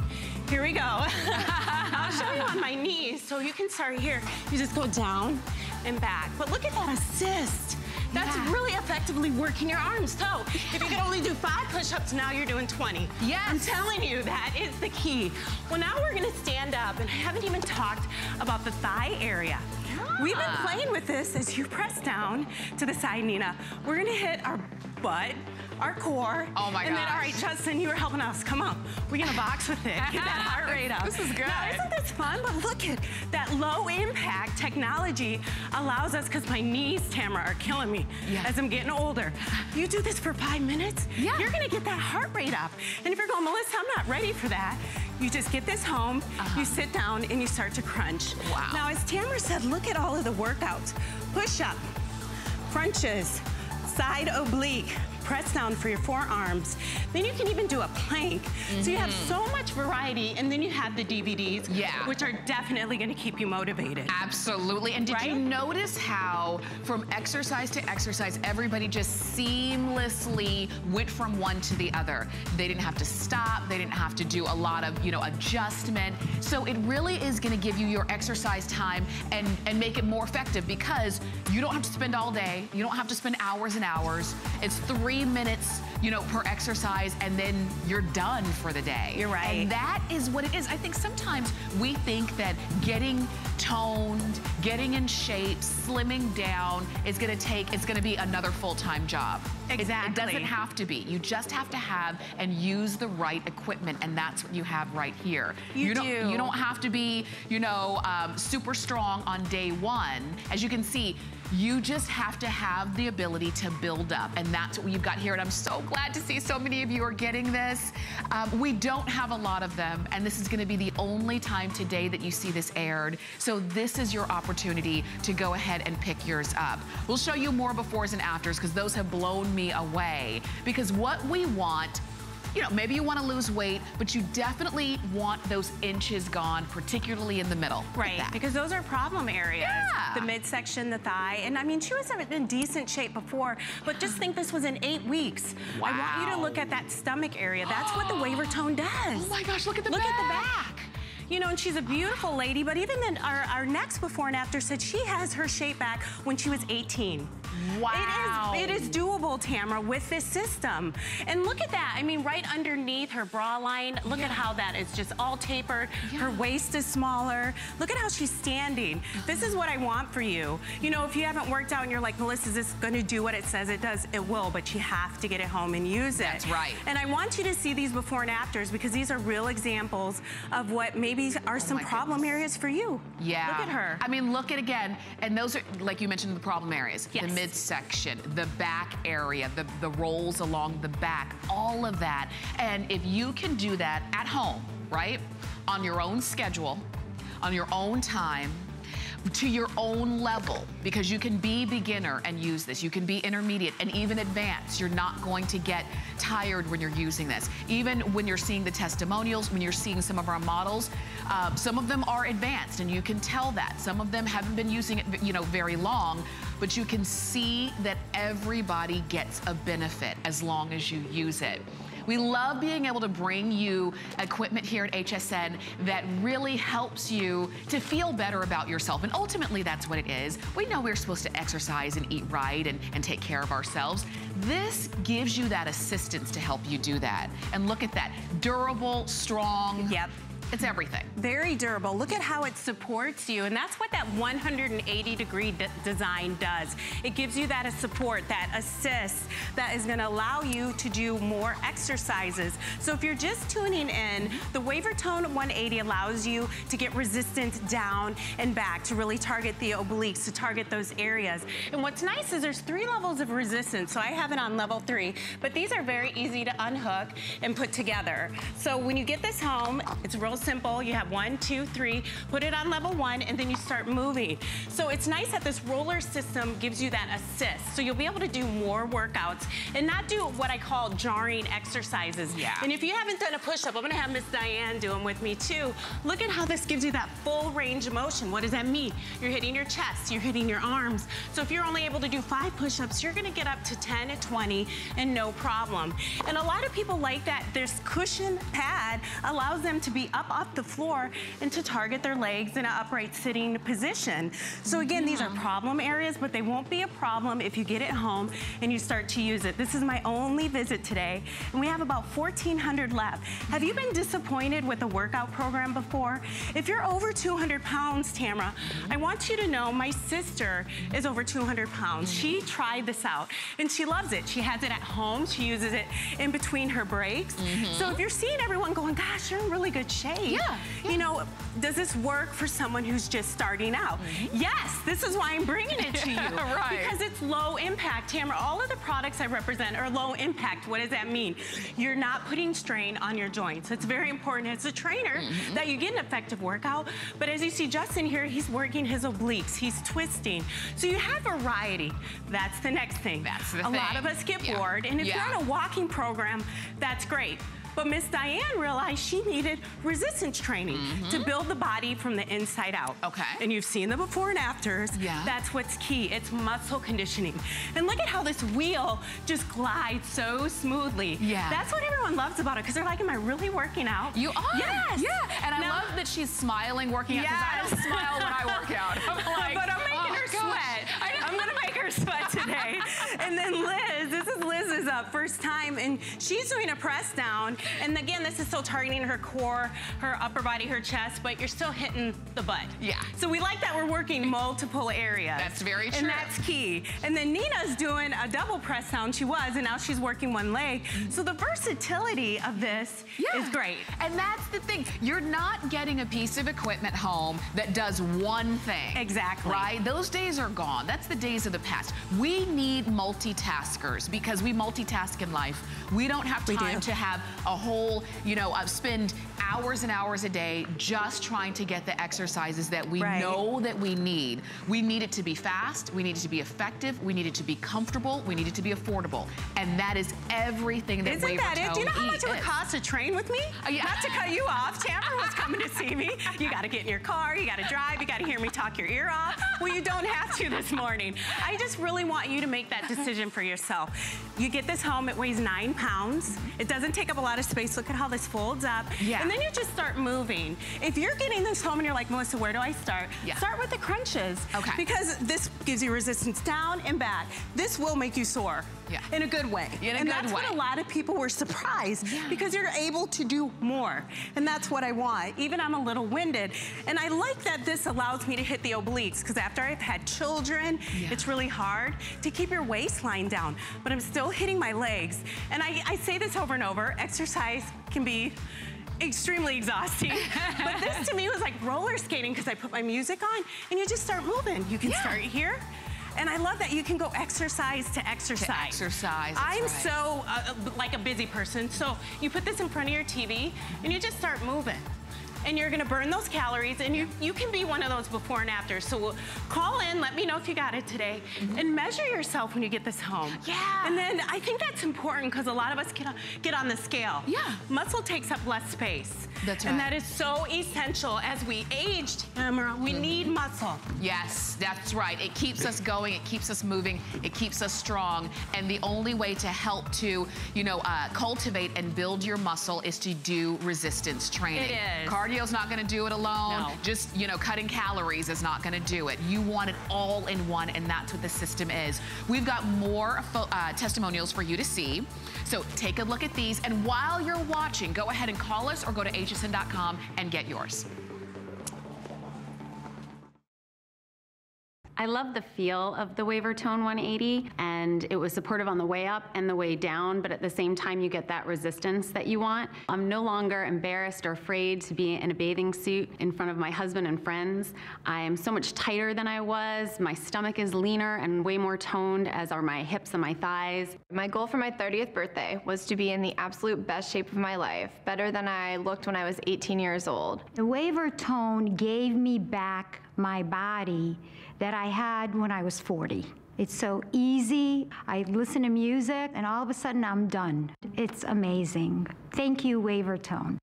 Here we go. <laughs> I'll show you on my knees. So you can start here. You just go down and back. But look at that assist. That's Yeah. really effectively working your arms. So if you could only do five push-ups, now you're doing 20. Yes. I'm telling you, that is the key. Well, now we're gonna stand up, and I haven't even talked about the thigh area. We've been playing with this as you press down to the side, Nina. We're gonna hit our butt, our core. Oh my god. And then, all gosh. right, Justin, you were helping us. Come on. We're gonna box with it. Get that <laughs> heart rate up. This is good. Now, isn't this fun? But look at that low impact technology allows us, because my knees, Tamara, are killing me Yeah. as I'm getting older. You do this for five minutes, Yeah. you're gonna get that heart rate up. And if you're going, Melissa, I'm not ready for that, you just get this home, you sit down, and you start to crunch. Uh-huh. Wow. Now, as Tamara said, look at all of the workouts. Push up, crunches, side oblique, press down for your forearms. Then you can even do a plank. So you have so much variety, and then you have the DVDs, Mm-hmm. Yeah. which are definitely gonna keep you motivated. Absolutely. And did you notice how from exercise to exercise, everybody just seamlessly went from one to the other? They didn't have to stop. They didn't have to do a lot of, you know, adjustment. So it really is going to give you your exercise time and, and make it more effective because you don't have to spend all day. You don't have to spend hours and hours. It's three minutes, you know, per exercise and then you're done for the day. You're right. And that is what it is. I think sometimes we think that getting toned, getting in shape, slimming down is gonna take, it's gonna be another full-time job. It- It, doesn't have to be. You just have to have and use the right equipment, and that's what you have right here. You don't. You don't have to be, you know, um, super strong on day one. As you can see, you just have to have the ability to build up, and that's what you've got here. And I'm so glad to see so many of you are getting this. Um, we don't have a lot of them, and this is going to be the only time today that you see this aired. So this is your opportunity to go ahead and pick yours up. We'll show you more befores and afters because those have blown me away. Because what we want you know, maybe you want to lose weight, but you definitely want those inches gone, particularly in the middle. Right, because those are problem areas. Yeah. The midsection, the thigh, and I mean, she was in decent shape before, but just think this was in eight weeks. Wow. I want you to look at that stomach area. That's what the <gasps> Waver Tone does. Oh my gosh, look at the back. Look at the back. You know, and she's a beautiful lady, but even then our, our next before and after said she has her shape back when she was 18. Wow. It is, it is doable, Tamara, with this system. And look at that. I mean, right underneath her bra line, look yeah. at how that is just all tapered. Yeah. Her waist is smaller. Look at how she's standing. This is what I want for you. You know, if you haven't worked out and you're like, Melissa, is this gonna do what it says it does? It will, but you have to get it home and use it. That's right. And I want you to see these before and afters because these are real examples of what maybe are oh some problem goodness. areas for you. Yeah. Look at her. I mean, look at again, and those are, like you mentioned, the problem areas. Yes. The midsection, the back area, the, the rolls along the back, all of that. And if you can do that at home, right, on your own schedule, on your own time, to your own level because you can be beginner and use this. You can be intermediate and even advanced. You're not going to get tired when you're using this. Even when you're seeing the testimonials, when you're seeing some of our models, uh, some of them are advanced and you can tell that. Some of them haven't been using it, you know, very long, but you can see that everybody gets a benefit as long as you use it. We love being able to bring you equipment here at HSN that really helps you to feel better about yourself. And ultimately, that's what it is. We know we're supposed to exercise and eat right and, and take care of ourselves. This gives you that assistance to help you do that. And look at that, durable, strong. Yep. It's everything. Very durable. Look at how it supports you. And that's what that 180 degree design does. It gives you that support, that assist that is gonna allow you to do more exercises. So if you're just tuning in, the Wavertone 180 allows you to get resistance down and back to really target the obliques, to target those areas. And what's nice is there's three levels of resistance. So I have it on level three, but these are very easy to unhook and put together. So when you get this home, it's real real simple. You have one, two, three, put it on level one, and then you start moving. So it's nice that this roller system gives you that assist. So you'll be able to do more workouts and not do what I call jarring exercises. Yeah. And if you haven't done a push-up, I'm gonna have Miss Diane do them with me too. Look at how this gives you that full range of motion. What does that mean? You're hitting your chest, you're hitting your arms. So if you're only able to do five push-ups, you're gonna get up to 10 to 20 and no problem. And a lot of people like that. This cushion pad allows them to be up up off the floor and to target their legs in an upright sitting position. So again, yeah. these are problem areas, but they won't be a problem if you get it home and you start to use it. This is my only visit today, and we have about 1,400 left. Have you been disappointed with a workout program before? If you're over 200 pounds, Tamara, I want you to know my sister is over 200 pounds. She tried this out, and she loves it. She has it at home. She uses it in between her breaks. Mm -hmm. So if you're seeing everyone going, gosh, you're in really good shape, yeah, yeah, You know, does this work for someone who's just starting out? Mm -hmm. Yes, this is why I'm bringing it to <laughs> you. right. Because it's low impact. Tamara, all of the products I represent are low impact. What does that mean? You're not putting strain on your joints. It's very important as a trainer mm -hmm. that you get an effective workout. But as you see Justin here, he's working his obliques. He's twisting. So you have variety. That's the next thing. That's the a thing. lot of us get yeah. bored. And if yeah. you're on a walking program, that's great. But Miss Diane realized she needed resistance training mm -hmm. to build the body from the inside out. Okay. And you've seen the before and afters. Yeah. That's what's key. It's muscle conditioning. And look at how this wheel just glides so smoothly. Yeah. That's what everyone loves about it because they're like, am I really working out? You are? Yes. Yeah. And I now, love that she's smiling working out because yes. I don't smile when I work out. I'm like, <laughs> but I'm making oh, her gosh. sweat. I'm going to make her sweat today. <laughs> and then Liz, this is Liz's uh, first time, and she's doing a press down. And again, this is still targeting her core, her upper body, her chest, but you're still hitting the butt. Yeah. So we like that we're working multiple areas. That's very true. And that's key. And then Nina's doing a double press down. She was, and now she's working one leg. So the versatility of this yeah. is great. And that's the thing. You're not getting a piece of equipment home that does one thing. Exactly. Right? Those days are gone. That's the days of the past. We need multitaskers because we multitask in life. We don't have time to have a whole, you know, uh, spend hours and hours a day just trying to get the exercises that we right. know that we need. We need it to be fast, we need it to be effective, we need it to be comfortable, we need it to be affordable. And that is everything that Isn't that it? Do you know how much it would cost to train with me? Uh, yeah. Not to cut you off, Tamara was coming to see me. You gotta get in your car, you gotta drive, you gotta hear me talk your ear off. Well, you don't have to this morning. I just really want you to make that decision for yourself. You get this home, it weighs nine pounds. It doesn't take up a lot of space. Look at how this folds up. Yeah. And then you just start moving. If you're getting this home and you're like, Melissa, where do I start? Yeah. Start with the crunches. Okay. Because this gives you resistance down and back. This will make you sore. Yeah. In a good way. In a and good that's way. what a lot of people were surprised because you're able to do more. And that's what I want. Even I'm a little winded. And I like that this allows me to hit the obliques because after I've had children, it's really hard to keep your waistline down. But I'm still hitting my legs. And I, I say this over and over, exercise can be extremely exhausting. <laughs> but this to me was like roller skating because I put my music on and you just start moving. You can Yeah. start here. And I love that you can go exercise to exercise. exercise, that's I'm right. so uh, like a busy person. So you put this in front of your TV and you just start moving. And you're gonna burn those calories and you, you can be one of those before and after. So we'll call in, let me know if you got it today, and measure yourself when you get this home. Yeah. And then I think that's important because a lot of us get on, get on the scale. Yeah. Muscle takes up less space. That's right. And that is so essential as we age, Tamara. We need muscle. Yes, that's right. It keeps us going, it keeps us moving, it keeps us strong. And the only way to help to, you know, uh, cultivate and build your muscle is to do resistance training. It is. Cardio's not gonna do it alone. No. Just, you know, cutting calories is not gonna do it. You want it all in one, and that's what the system is. We've got more uh, testimonials for you to see. So take a look at these. And while you're watching, go ahead and call us or go to hsn.com and get yours. I love the feel of the Waver Tone 180, and it was supportive on the way up and the way down, but at the same time, you get that resistance that you want. I'm no longer embarrassed or afraid to be in a bathing suit in front of my husband and friends. I am so much tighter than I was. My stomach is leaner and way more toned, as are my hips and my thighs. My goal for my 30th birthday was to be in the absolute best shape of my life, better than I looked when I was 18 years old. The Waver Tone gave me back my body that I had when I was 40. It's so easy. I listen to music and all of a sudden I'm done. It's amazing. Thank you, Waver Tone.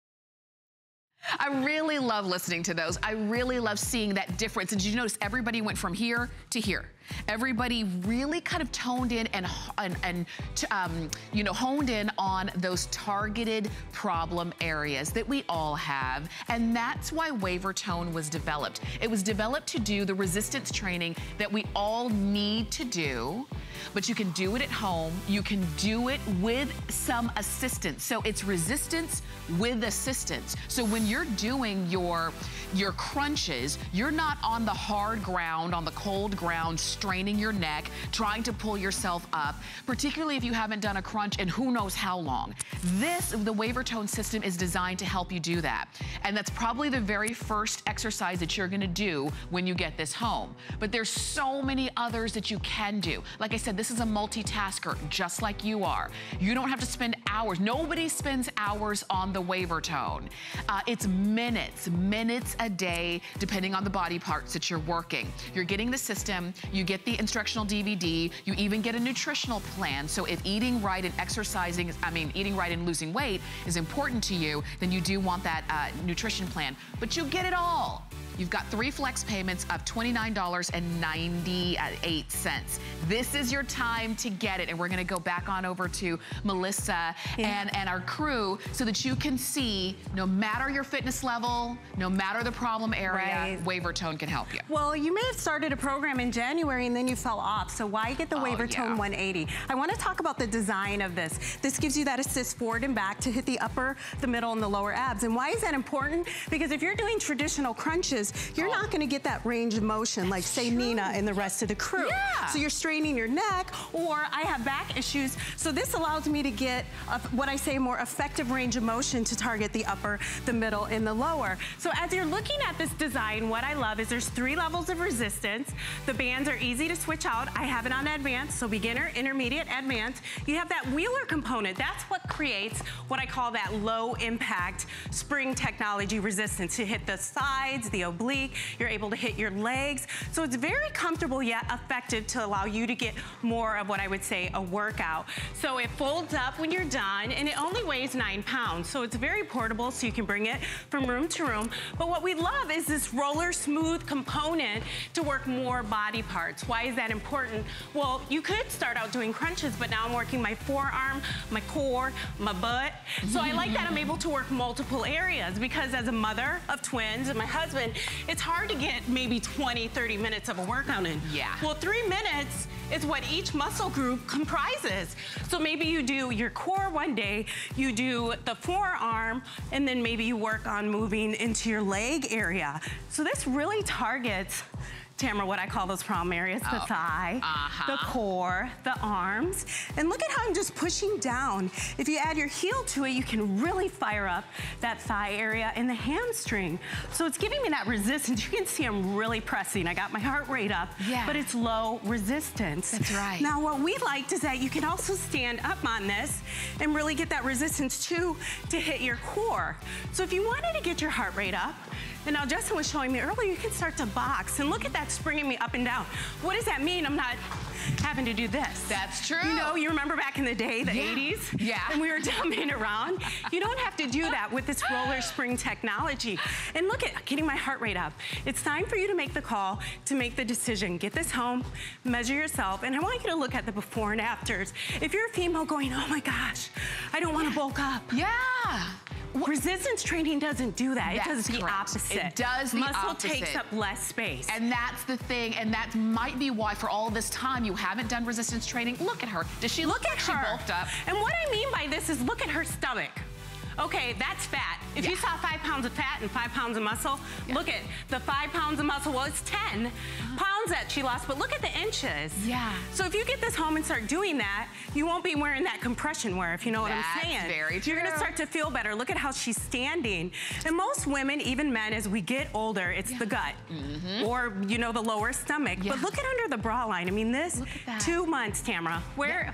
I really love listening to those. I really love seeing that difference. And did you notice everybody went from here to here? Everybody really kind of toned in and, and, and um, you know, honed in on those targeted problem areas that we all have. And that's why Waver Tone was developed. It was developed to do the resistance training that we all need to do but you can do it at home. You can do it with some assistance. So it's resistance with assistance. So when you're doing your your crunches, you're not on the hard ground, on the cold ground, straining your neck, trying to pull yourself up, particularly if you haven't done a crunch in who knows how long. This, the Waver Tone system is designed to help you do that. And that's probably the very first exercise that you're gonna do when you get this home. But there's so many others that you can do. Like I said, this is a multitasker, just like you are. You don't have to spend hours. Nobody spends hours on the Waver Tone. Uh, it's minutes, minutes a day, depending on the body parts that you're working. You're getting the system, you get the instructional DVD, you even get a nutritional plan. So if eating right and exercising, I mean, eating right and losing weight is important to you, then you do want that uh, nutrition plan. But you get it all. You've got three flex payments of $29.98. This is your time to get it. And we're gonna go back on over to Melissa and, and our crew so that you can see no matter your fitness level, no matter the problem area, Waver Tone can help you. Well, you may have started a program in January and then you fell off. So why get the oh, Waver Tone yeah. 180? I want to talk about the design of this. This gives you that assist forward and back to hit the upper, the middle, and the lower abs. And why is that important? Because if you're doing traditional crunches, you're oh. not going to get that range of motion like say Nina and the rest of the crew. Yeah. So you're straining your neck or I have back issues. So this allows me to get a, what I say more effective range of motion to target the upper, the middle, and the lower. So as you're looking at this design, what I love is there's three levels of resistance. The bands are easy to switch out. I have it on advanced, so beginner, intermediate, advanced. You have that wheeler component. That's what creates what I call that low impact spring technology resistance to hit the sides, the oblique. You're able to hit your legs. So it's very comfortable yet effective to allow you to get more of what I would say a workout. So it folds up when you're done and it only weighs nine pounds. So it's very portable so you can bring it from room to room. But what we love is this roller smooth component to work more body parts. Why is that important? Well, you could start out doing crunches, but now I'm working my forearm, my core, my butt. So I like that I'm able to work multiple areas because as a mother of twins and my husband, it's hard to get maybe 20, 30 minutes of a workout in. Yeah. Well, three minutes is what each muscle group comprises. So maybe you do your core one day, you do the forearm, and then maybe you work on moving into your leg area. So this really targets Tamara, what I call those problem areas, the Oh. thigh, Uh-huh. the core, the arms. And look at how I'm just pushing down. If you add your heel to it, you can really fire up that thigh area and the hamstring. So it's giving me that resistance. You can see I'm really pressing. I got my heart rate up, Yeah. but it's low resistance. That's right. Now what we liked is that you can also stand up on this and really get that resistance too to hit your core. So if you wanted to get your heart rate up, and now Justin was showing me earlier, you can start to box and look at that springing me up and down. What does that mean? I'm not having to do this. That's true. You know, you remember back in the day, the Yeah. 80s? Yeah. And we were <laughs> dumping around. You don't have to do that with this roller spring technology. And look at getting my heart rate up. It's time for you to make the call, to make the decision. Get this home, measure yourself, and I want you to look at the before and afters. If you're a female going, oh my gosh, I don't want to bulk up. Yeah. Resistance training doesn't do that. it does the correct. opposite. It does the Muscle opposite. takes up less space. And that's the thing, and that might be why for all this time you haven't done resistance training. Look at her. Does she look, Look like at she her. bulked up? And what I mean by this is look at her stomach. Okay, that's fat. If you saw five pounds of fat and five pounds of muscle, look at the five pounds of muscle. Well, it's 10 uh-huh. pounds that she lost, but look at the inches. Yeah. So if you get this home and start doing that, you won't be wearing that compression wear, if you know what That's I'm saying. That's very true. You're gonna start to feel better. Look at how she's standing. And most women, even men, as we get older, it's the gut. Mm-hmm. Or, you know, the lower stomach. Yeah. But look at under the bra line. I mean, this Look at that. two months, Tamara. Where,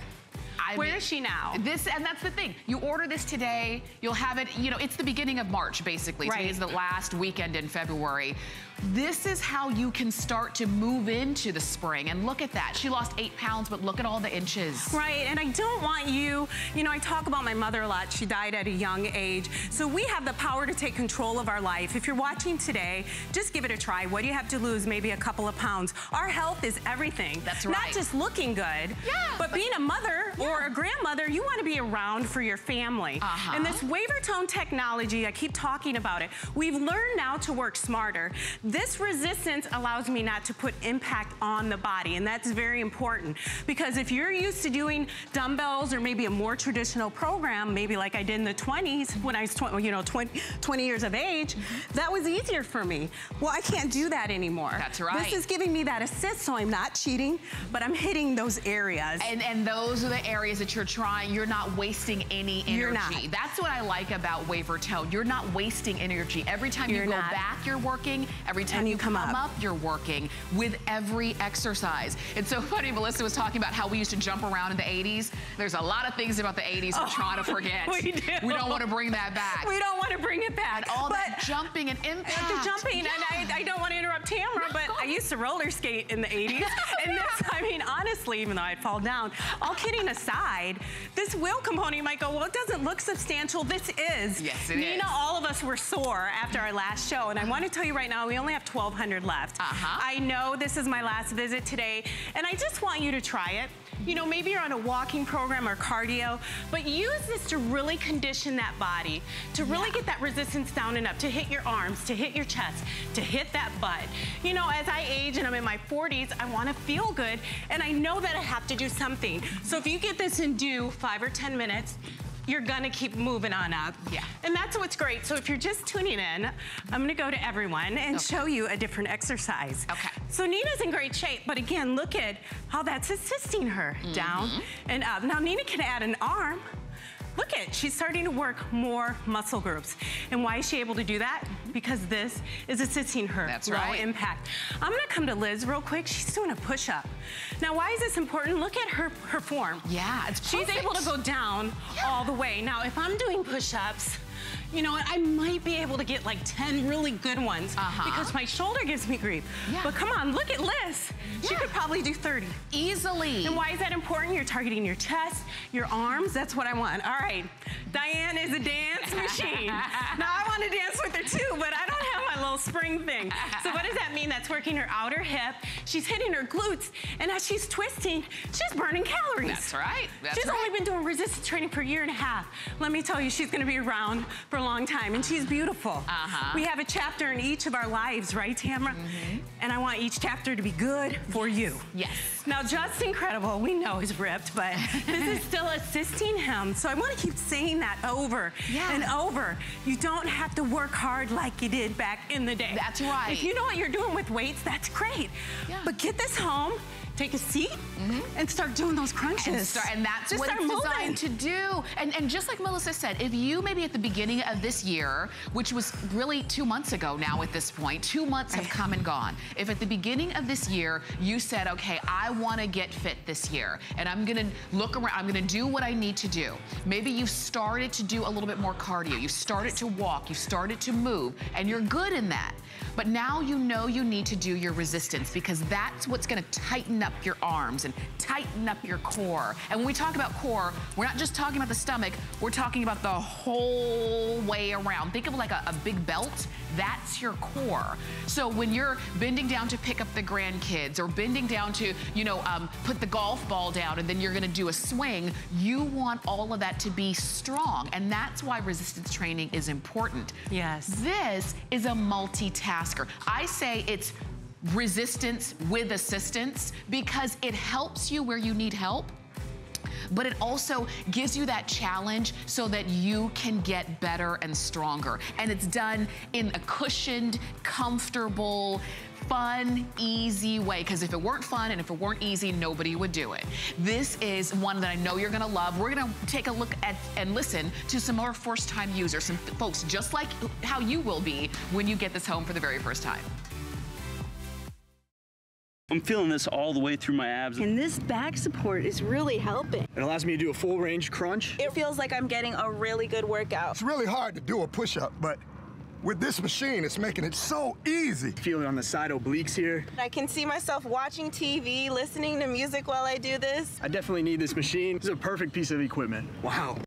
I where mean, is she now? This and that's the thing. You order this today, you'll have it. You know, it's the beginning of March basically. Right. Today's the last weekend in February. This is how you can start to move into the spring. And look at that. She lost eight pounds, but look at all the inches. Right, and I don't want you, you know, I talk about my mother a lot. She died at a young age. So we have the power to take control of our life. If you're watching today, just give it a try. What do you have to lose? Maybe a couple of pounds. Our health is everything. That's right. Not just looking good, Yeah, but, but- being a mother or a grandmother, you want to be around for your family. Uh-huh. And this Wavertone technology, I keep talking about it. We've learned now to work smarter. This resistance allows me not to put impact on the body, and that's very important because if you're used to doing dumbbells or maybe a more traditional program, maybe like I did in the 20s when I was, 20, you know, 20, 20 years of age, that was easier for me. Well, I can't do that anymore. That's right. This is giving me that assist, so I'm not cheating, but I'm hitting those areas. And, and those are the areas that you're trying. You're not wasting any energy. You're not. That's what I like about Waver Tone. You're not wasting energy. Every time You're you go not. back, you're working. Every time you, you come come up. up. you're working with every exercise. It's so <laughs> funny. Melissa was talking about how we used to jump around in the 80s. There's a lot of things about the 80s we're trying to <laughs> forget. we do. We don't want to bring that back. We don't want to bring it back. And all but that jumping and impact. the jumping, Yeah. and I, I don't want to interrupt Tamara, but I used to roller skate in the 80s. <laughs> and this, I mean, honestly, even though I'd fall down, all kidding aside, this wheel component, you might go, well, it doesn't look substantial. This is. Yes, it Nina, is. all of us were sore after our last show, and I want to tell you right now, we only have 1,200 left. Uh-huh. I know this is my last visit today, and I just want you to try it. You know, maybe you're on a walking program or cardio, but use this to really condition that body, to really get that resistance down and up, to hit your arms, to hit your chest, to hit that butt. You know, as I age and I'm in my 40s, I want to feel good, and I know that I have to do something. So if you get this and do five or 10 minutes, you're gonna keep moving on up. Yeah. And that's what's great. So if you're just tuning in, I'm gonna go to everyone and Okay. show you a different exercise. Okay. So Nina's in great shape, but again, look at how that's assisting her mm-hmm. down and up. Now Nina can add an arm. Look at, she's starting to work more muscle groups. And why is she able to do that? Because this is assisting her. That's low right. impact. I'm gonna come to Liz real quick. She's doing a push-up. Now, why is this important? Look at her, her form. Yeah, it's She's able to go down all the way. Now, if I'm doing push-ups, you know what, I might be able to get like 10 really good ones Uh-huh. because my shoulder gives me grief. Yeah. But come on, look at Liz. She Yeah. could probably do 30. Easily. And why is that important? You're targeting your chest, your arms. That's what I want. All right. Diane is a dance machine. <laughs> now I want to dance with her too, but I don't little spring thing. So what does that mean? That's working her outer hip. She's hitting her glutes. And as she's twisting, she's burning calories. That's right. That's she's right. only been doing resistance training for a year and a half. Let me tell you, she's going to be around for a long time. And she's beautiful. Uh-huh. We have a chapter in each of our lives, right, Tamara? And I want each chapter to be good for you. Yes. Now, Just Incredible, we know he's ripped, but <laughs> this is still assisting him. So I want to keep saying that over Yeah. and over. You don't have to work hard like you did back in the day. That's right. If you know what you're doing with weights, that's great. Yeah. But get this home, take a seat, mm-hmm. and start doing those crunches. And, start, and that's Just what it's moving. designed to do. And, and just like Melissa said, if you maybe at the beginning of this year, which was really two months ago now at this point, two months have come and gone. If at the beginning of this year you said, okay, I want to get fit this year, and I'm going to look around, I'm going to do what I need to do. Maybe you started to do a little bit more cardio. You started to walk. You started to move, and you're good in that. But now you know you need to do your resistance because that's what's gonna tighten up your arms and tighten up your core. And when we talk about core, we're not just talking about the stomach, we're talking about the whole way around. Think of like a, a big belt, that's your core. So when you're bending down to pick up the grandkids or bending down to, you know, um, put the golf ball down and then you're gonna do a swing, you want all of that to be strong. And that's why resistance training is important. Yes. This is a multitasker. I say it's resistance with assistance because it helps you where you need help but it also gives you that challenge so that you can get better and stronger. And it's done in a cushioned, comfortable, fun, easy way. Because if it weren't fun and if it weren't easy, nobody would do it. This is one that I know you're gonna love. We're gonna take a look at and listen to some more first-time users, some folks just like how you will be when you get this home for the very first time. I'm feeling this all the way through my abs. And this back support is really helping. It allows me to do a full range crunch. It feels like I'm getting a really good workout. It's really hard to do a push-up, but with this machine, it's making it so easy. Feel it on the side obliques here. I can see myself watching TV, listening to music while I do this. I definitely need this machine. This is a perfect piece of equipment. Wow.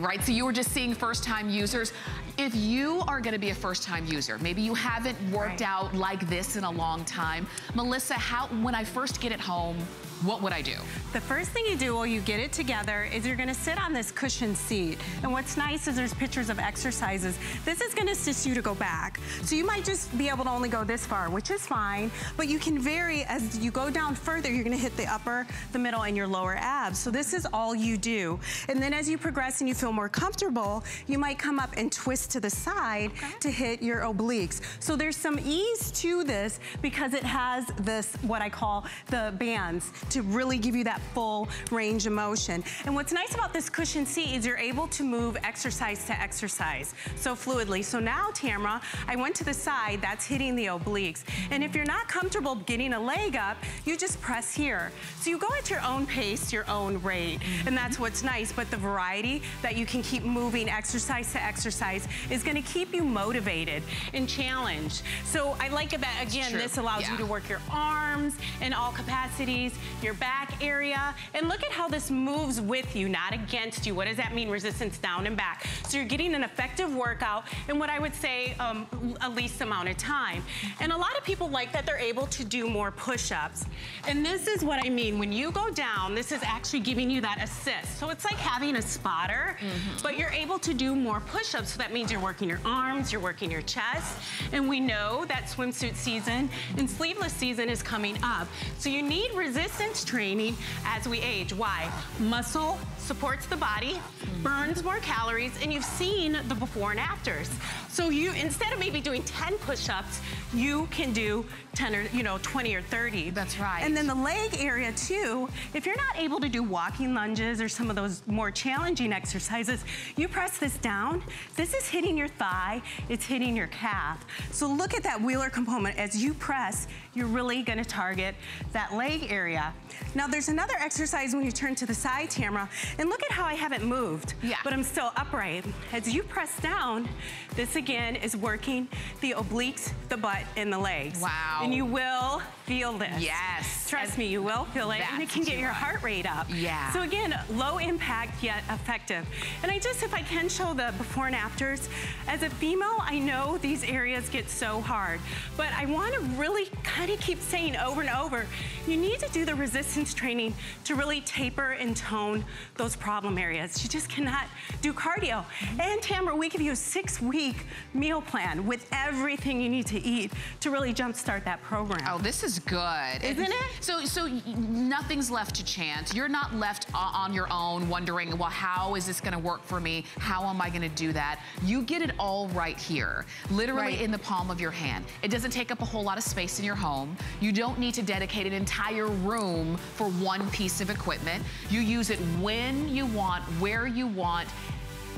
Right? So you were just seeing first-time users. If you are gonna be a first-time user, maybe you haven't worked out like this in a long time. Melissa, how, when I first get it home, what would I do? The first thing you do while you get it together is you're gonna sit on this cushioned seat. And what's nice is there's pictures of exercises. This is gonna assist you to go back. So you might just be able to only go this far, which is fine, but you can vary as you go down further, you're gonna hit the upper, the middle, and your lower abs. So this is all you do. And then as you progress and you feel more comfortable, you might come up and twist to the side to hit your obliques. So there's some ease to this because it has this, what I call the bands to really give you that full range of motion. And what's nice about this cushion seat is you're able to move exercise to exercise so fluidly. So now, Tamara, I went to the side, that's hitting the obliques. And if you're not comfortable getting a leg up, you just press here. So you go at your own pace, your own rate. And mm-hmm. that's what's nice, but the variety that you can keep moving exercise to exercise is gonna keep you motivated and challenged. So I like that, again, this allows you to work your arms in all capacities, your back area, and look at how this moves with you, not against you. What does that mean? Resistance down and back. So you're getting an effective workout in what I would say um, a least amount of time. And a lot of people like that they're able to do more push-ups. And this is what I mean. When you go down, this is actually giving you that assist. So it's like having a spotter, but you're able to do more push-ups. So that means you're working your arms, you're working your chest. And we know that swimsuit season and sleeveless season is coming up. So you need resistance training as we age. Why? Muscle supports the body, burns more calories, and you've seen the before and afters. So you, instead of maybe doing 10 push-ups, you can do 10 or, you know, 20 or 30. That's right. And then the leg area too, if you're not able to do walking lunges or some of those more challenging exercises, you press this down, this is hitting your thigh, it's hitting your calf. So look at that wheeler component. As you press, you're really gonna target that leg area. Now there's another exercise when you turn to the side, Tamara, and look at how I haven't moved, yeah. but I'm still upright. As you press down, this again is working the obliques, the butt, and the legs. Wow. And you will feel this. Yes. Trust and me, you will feel it, and it can get your heart rate up. Yeah. So again, low impact yet effective. And I just, if I can show the before and afters, as a female, I know these areas get so hard, but I wanna really kind of keeps saying over and over, you need to do the resistance training to really taper and tone those problem areas. You just cannot do cardio. And Tamara, we give you a six week meal plan with everything you need to eat to really jumpstart that program. Oh, this is good. Isn't it? So, so nothing's left to chance. You're not left uh, on your own wondering, well, how is this gonna work for me? How am I gonna do that? You get it all right here, literally right. in the palm of your hand. It doesn't take up a whole lot of space in your home. You don't need to dedicate an entire room for one piece of equipment. You use it when you want, where you want,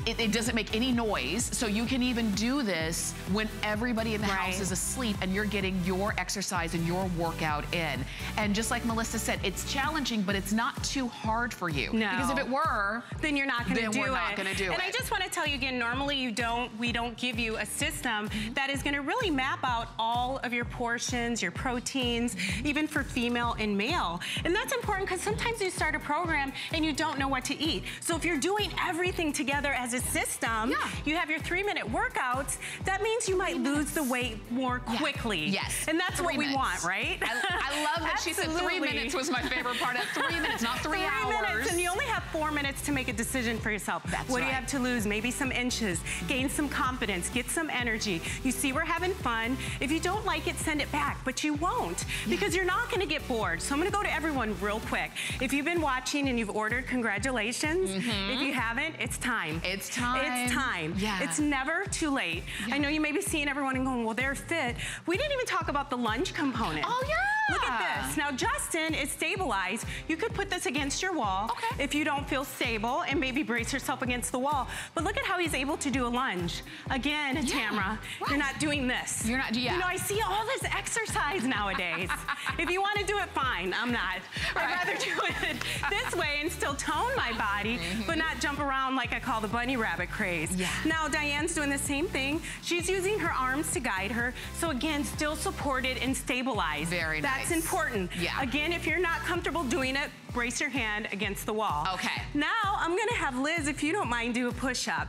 it, it, doesn't make any noise. So you can even do this when everybody in the right. house is asleep and you're getting your exercise and your workout in. And just like Melissa said, it's challenging, but it's not too hard for you. No. Because if it were, then you're not gonna then do we're it. not gonna do and it. And I just wanna tell you again, normally you don't, we don't give you a system that is gonna really map out all of your portions, your proteins, even for female and male. And that's important because sometimes you start a program and you don't know what to eat. So if you're doing everything together as a system, yeah. you have your three minute workouts, that means you might lose the weight more quickly. Yeah. Yes. And that's three what minutes. we want, right? I, I love that she said three minutes was my favorite part. Of three minutes, not <laughs> three, three hours. minutes, and you only have four minutes to make a decision for yourself. That's what right. do you have to lose? Maybe some inches, gain some confidence, get some energy. You see we're having fun. If you don't like it, send it back, but you won't because you're not gonna get bored. So I'm gonna go to everyone real quick. If you've been watching and you've ordered, congratulations. Mm -hmm. If you haven't, it's time. It's time. It's time. Yeah. It's never too late. Yeah. I know you may be seeing everyone and going, well, they're fit. We didn't even talk about the lunge component. Oh, yeah. Look at this. Now, Justin is stabilized. You could put this against your wall okay. if you don't feel stable and maybe brace yourself against the wall. But look at how he's able to do a lunge. Again, yeah. Tamara, right. you're not doing this. You're not, yeah. You know, I see all this exercise nowadays. <laughs> if you want to do it, fine. I'm not. Right. I'd rather do it this way and still tone my body, mm -hmm. but not jump around like I call the bunny rabbit craze. Yeah. Now, Diane's doing the same thing. She's using her arms to guide her. So again, still supported and stabilized. Very nice. That's nice. important. Yeah. Again, if you're not comfortable doing it, brace your hand against the wall. Okay. Now, I'm gonna have Liz, if you don't mind, do a push-up.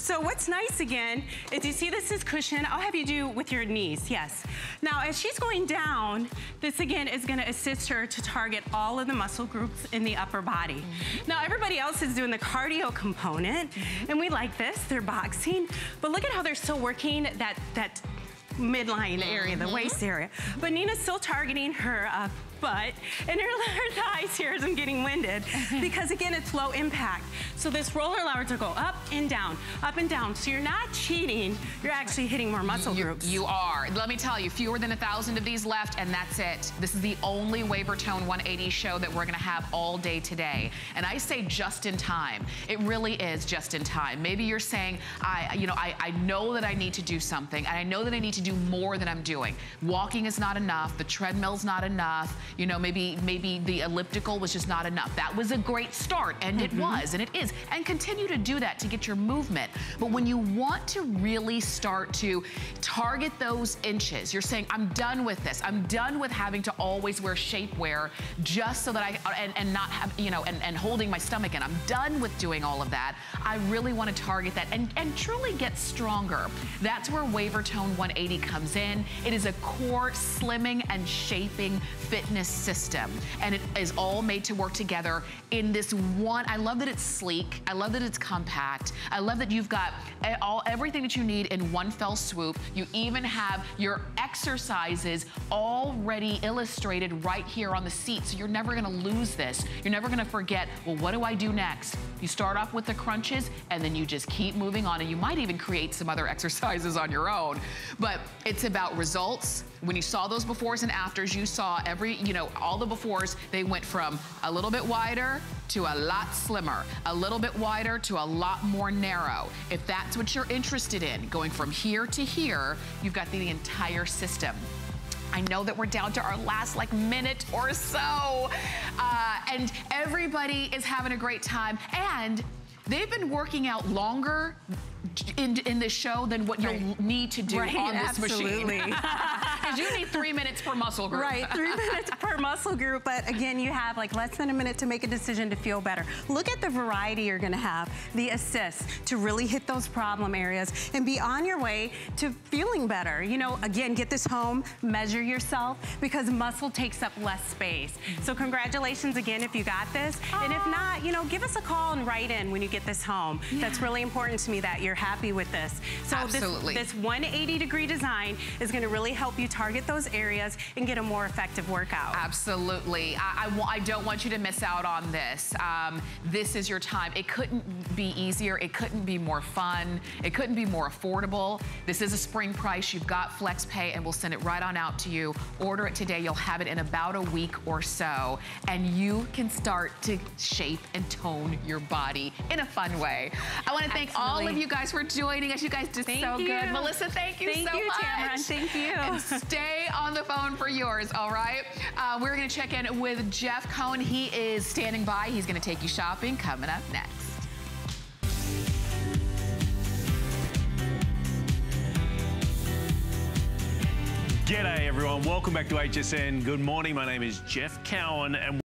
So what's nice again is you see this is cushion. I'll have you do with your knees, yes. Now as she's going down, this again is gonna assist her to target all of the muscle groups in the upper body. Mm -hmm. Now everybody else is doing the cardio component mm -hmm. and we like this, they're boxing, but look at how they're still working that, that midline area, the mm -hmm. waist area. But Nina's still targeting her uh, butt and her, <laughs> her thighs here as I'm getting winded <laughs> because again, it's low impact. So this roller lower to go up and down, up and down. So you're not cheating, you're actually hitting more muscle you, groups. You are. Let me tell you, fewer than a thousand of these left and that's it. This is the only Waver Tone 180 show that we're gonna have all day today. And I say just in time. It really is just in time. Maybe you're saying, I, you know, I, I know that I need to do something and I know that I need to do more than I'm doing. Walking is not enough, the treadmill's not enough, you know, maybe maybe the elliptical was just not enough. That was a great start, and mm -hmm. it mm-hmm. was, and it is, and continue to do that to get your movement. But when you want to really start to target those inches, you're saying, I'm done with this. I'm done with having to always wear shapewear just so that I, and, and not have, you know, and, and holding my stomach in. I'm done with doing all of that. I really want to target that and, and truly get stronger. That's where Waver Tone 180 comes in. It is a core slimming and shaping fitness system. And it is all made to work together in this one. I love that it's sleek. I love that it's compact. I love that you've got all everything that you need in one fell swoop. You even have your exercises already illustrated right here on the seat. So you're never gonna lose this. You're never gonna forget, well, what do I do next? You start off with the crunches and then you just keep moving on and you might even create some other <laughs> exercises on your own. But it's about results. When you saw those befores and afters, you saw every, you know, all the befores, they went from a little bit wider to a lot slimmer, a little bit wider to a lot more narrow. If that's what you're interested in, going from here to here, you've got the entire system. I know that we're down to our last like minute or so. Uh, and everybody is having a great time. And they've been working out longer in, in this show than what right. you'll need to do right, on this absolutely. machine. <laughs> Because you need three minutes per muscle group. Right, three minutes per muscle group. But again, you have like less than a minute to make a decision to feel better. Look at the variety you're gonna have, the assists to really hit those problem areas and be on your way to feeling better. You know, again, get this home, measure yourself because muscle takes up less space. So congratulations again if you got this. Aww. And if not, you know, give us a call and write in when you get this home. Yeah. That's really important to me that you're happy with this. So Absolutely. This, this 180 degree design is gonna really help you target those areas and get a more effective workout. Absolutely. I, I, I don't want you to miss out on this. Um, this is your time. It couldn't be easier. It couldn't be more fun. It couldn't be more affordable. This is a spring price. You've got flex pay and we'll send it right on out to you. Order it today. You'll have it in about a week or so and you can start to shape and tone your body in a fun way. I want to thank Absolutely. all of you guys for joining us. You guys did thank so you. good. Melissa, thank you thank so you, much. Tamara. Thank you. And stay on the phone for yours, all right? Uh, we're going to check in with Jeff Cohen. He is standing by. He's going to take you shopping coming up next. G'day everyone, welcome back to HSN. Good morning, my name is Jeff Cowan and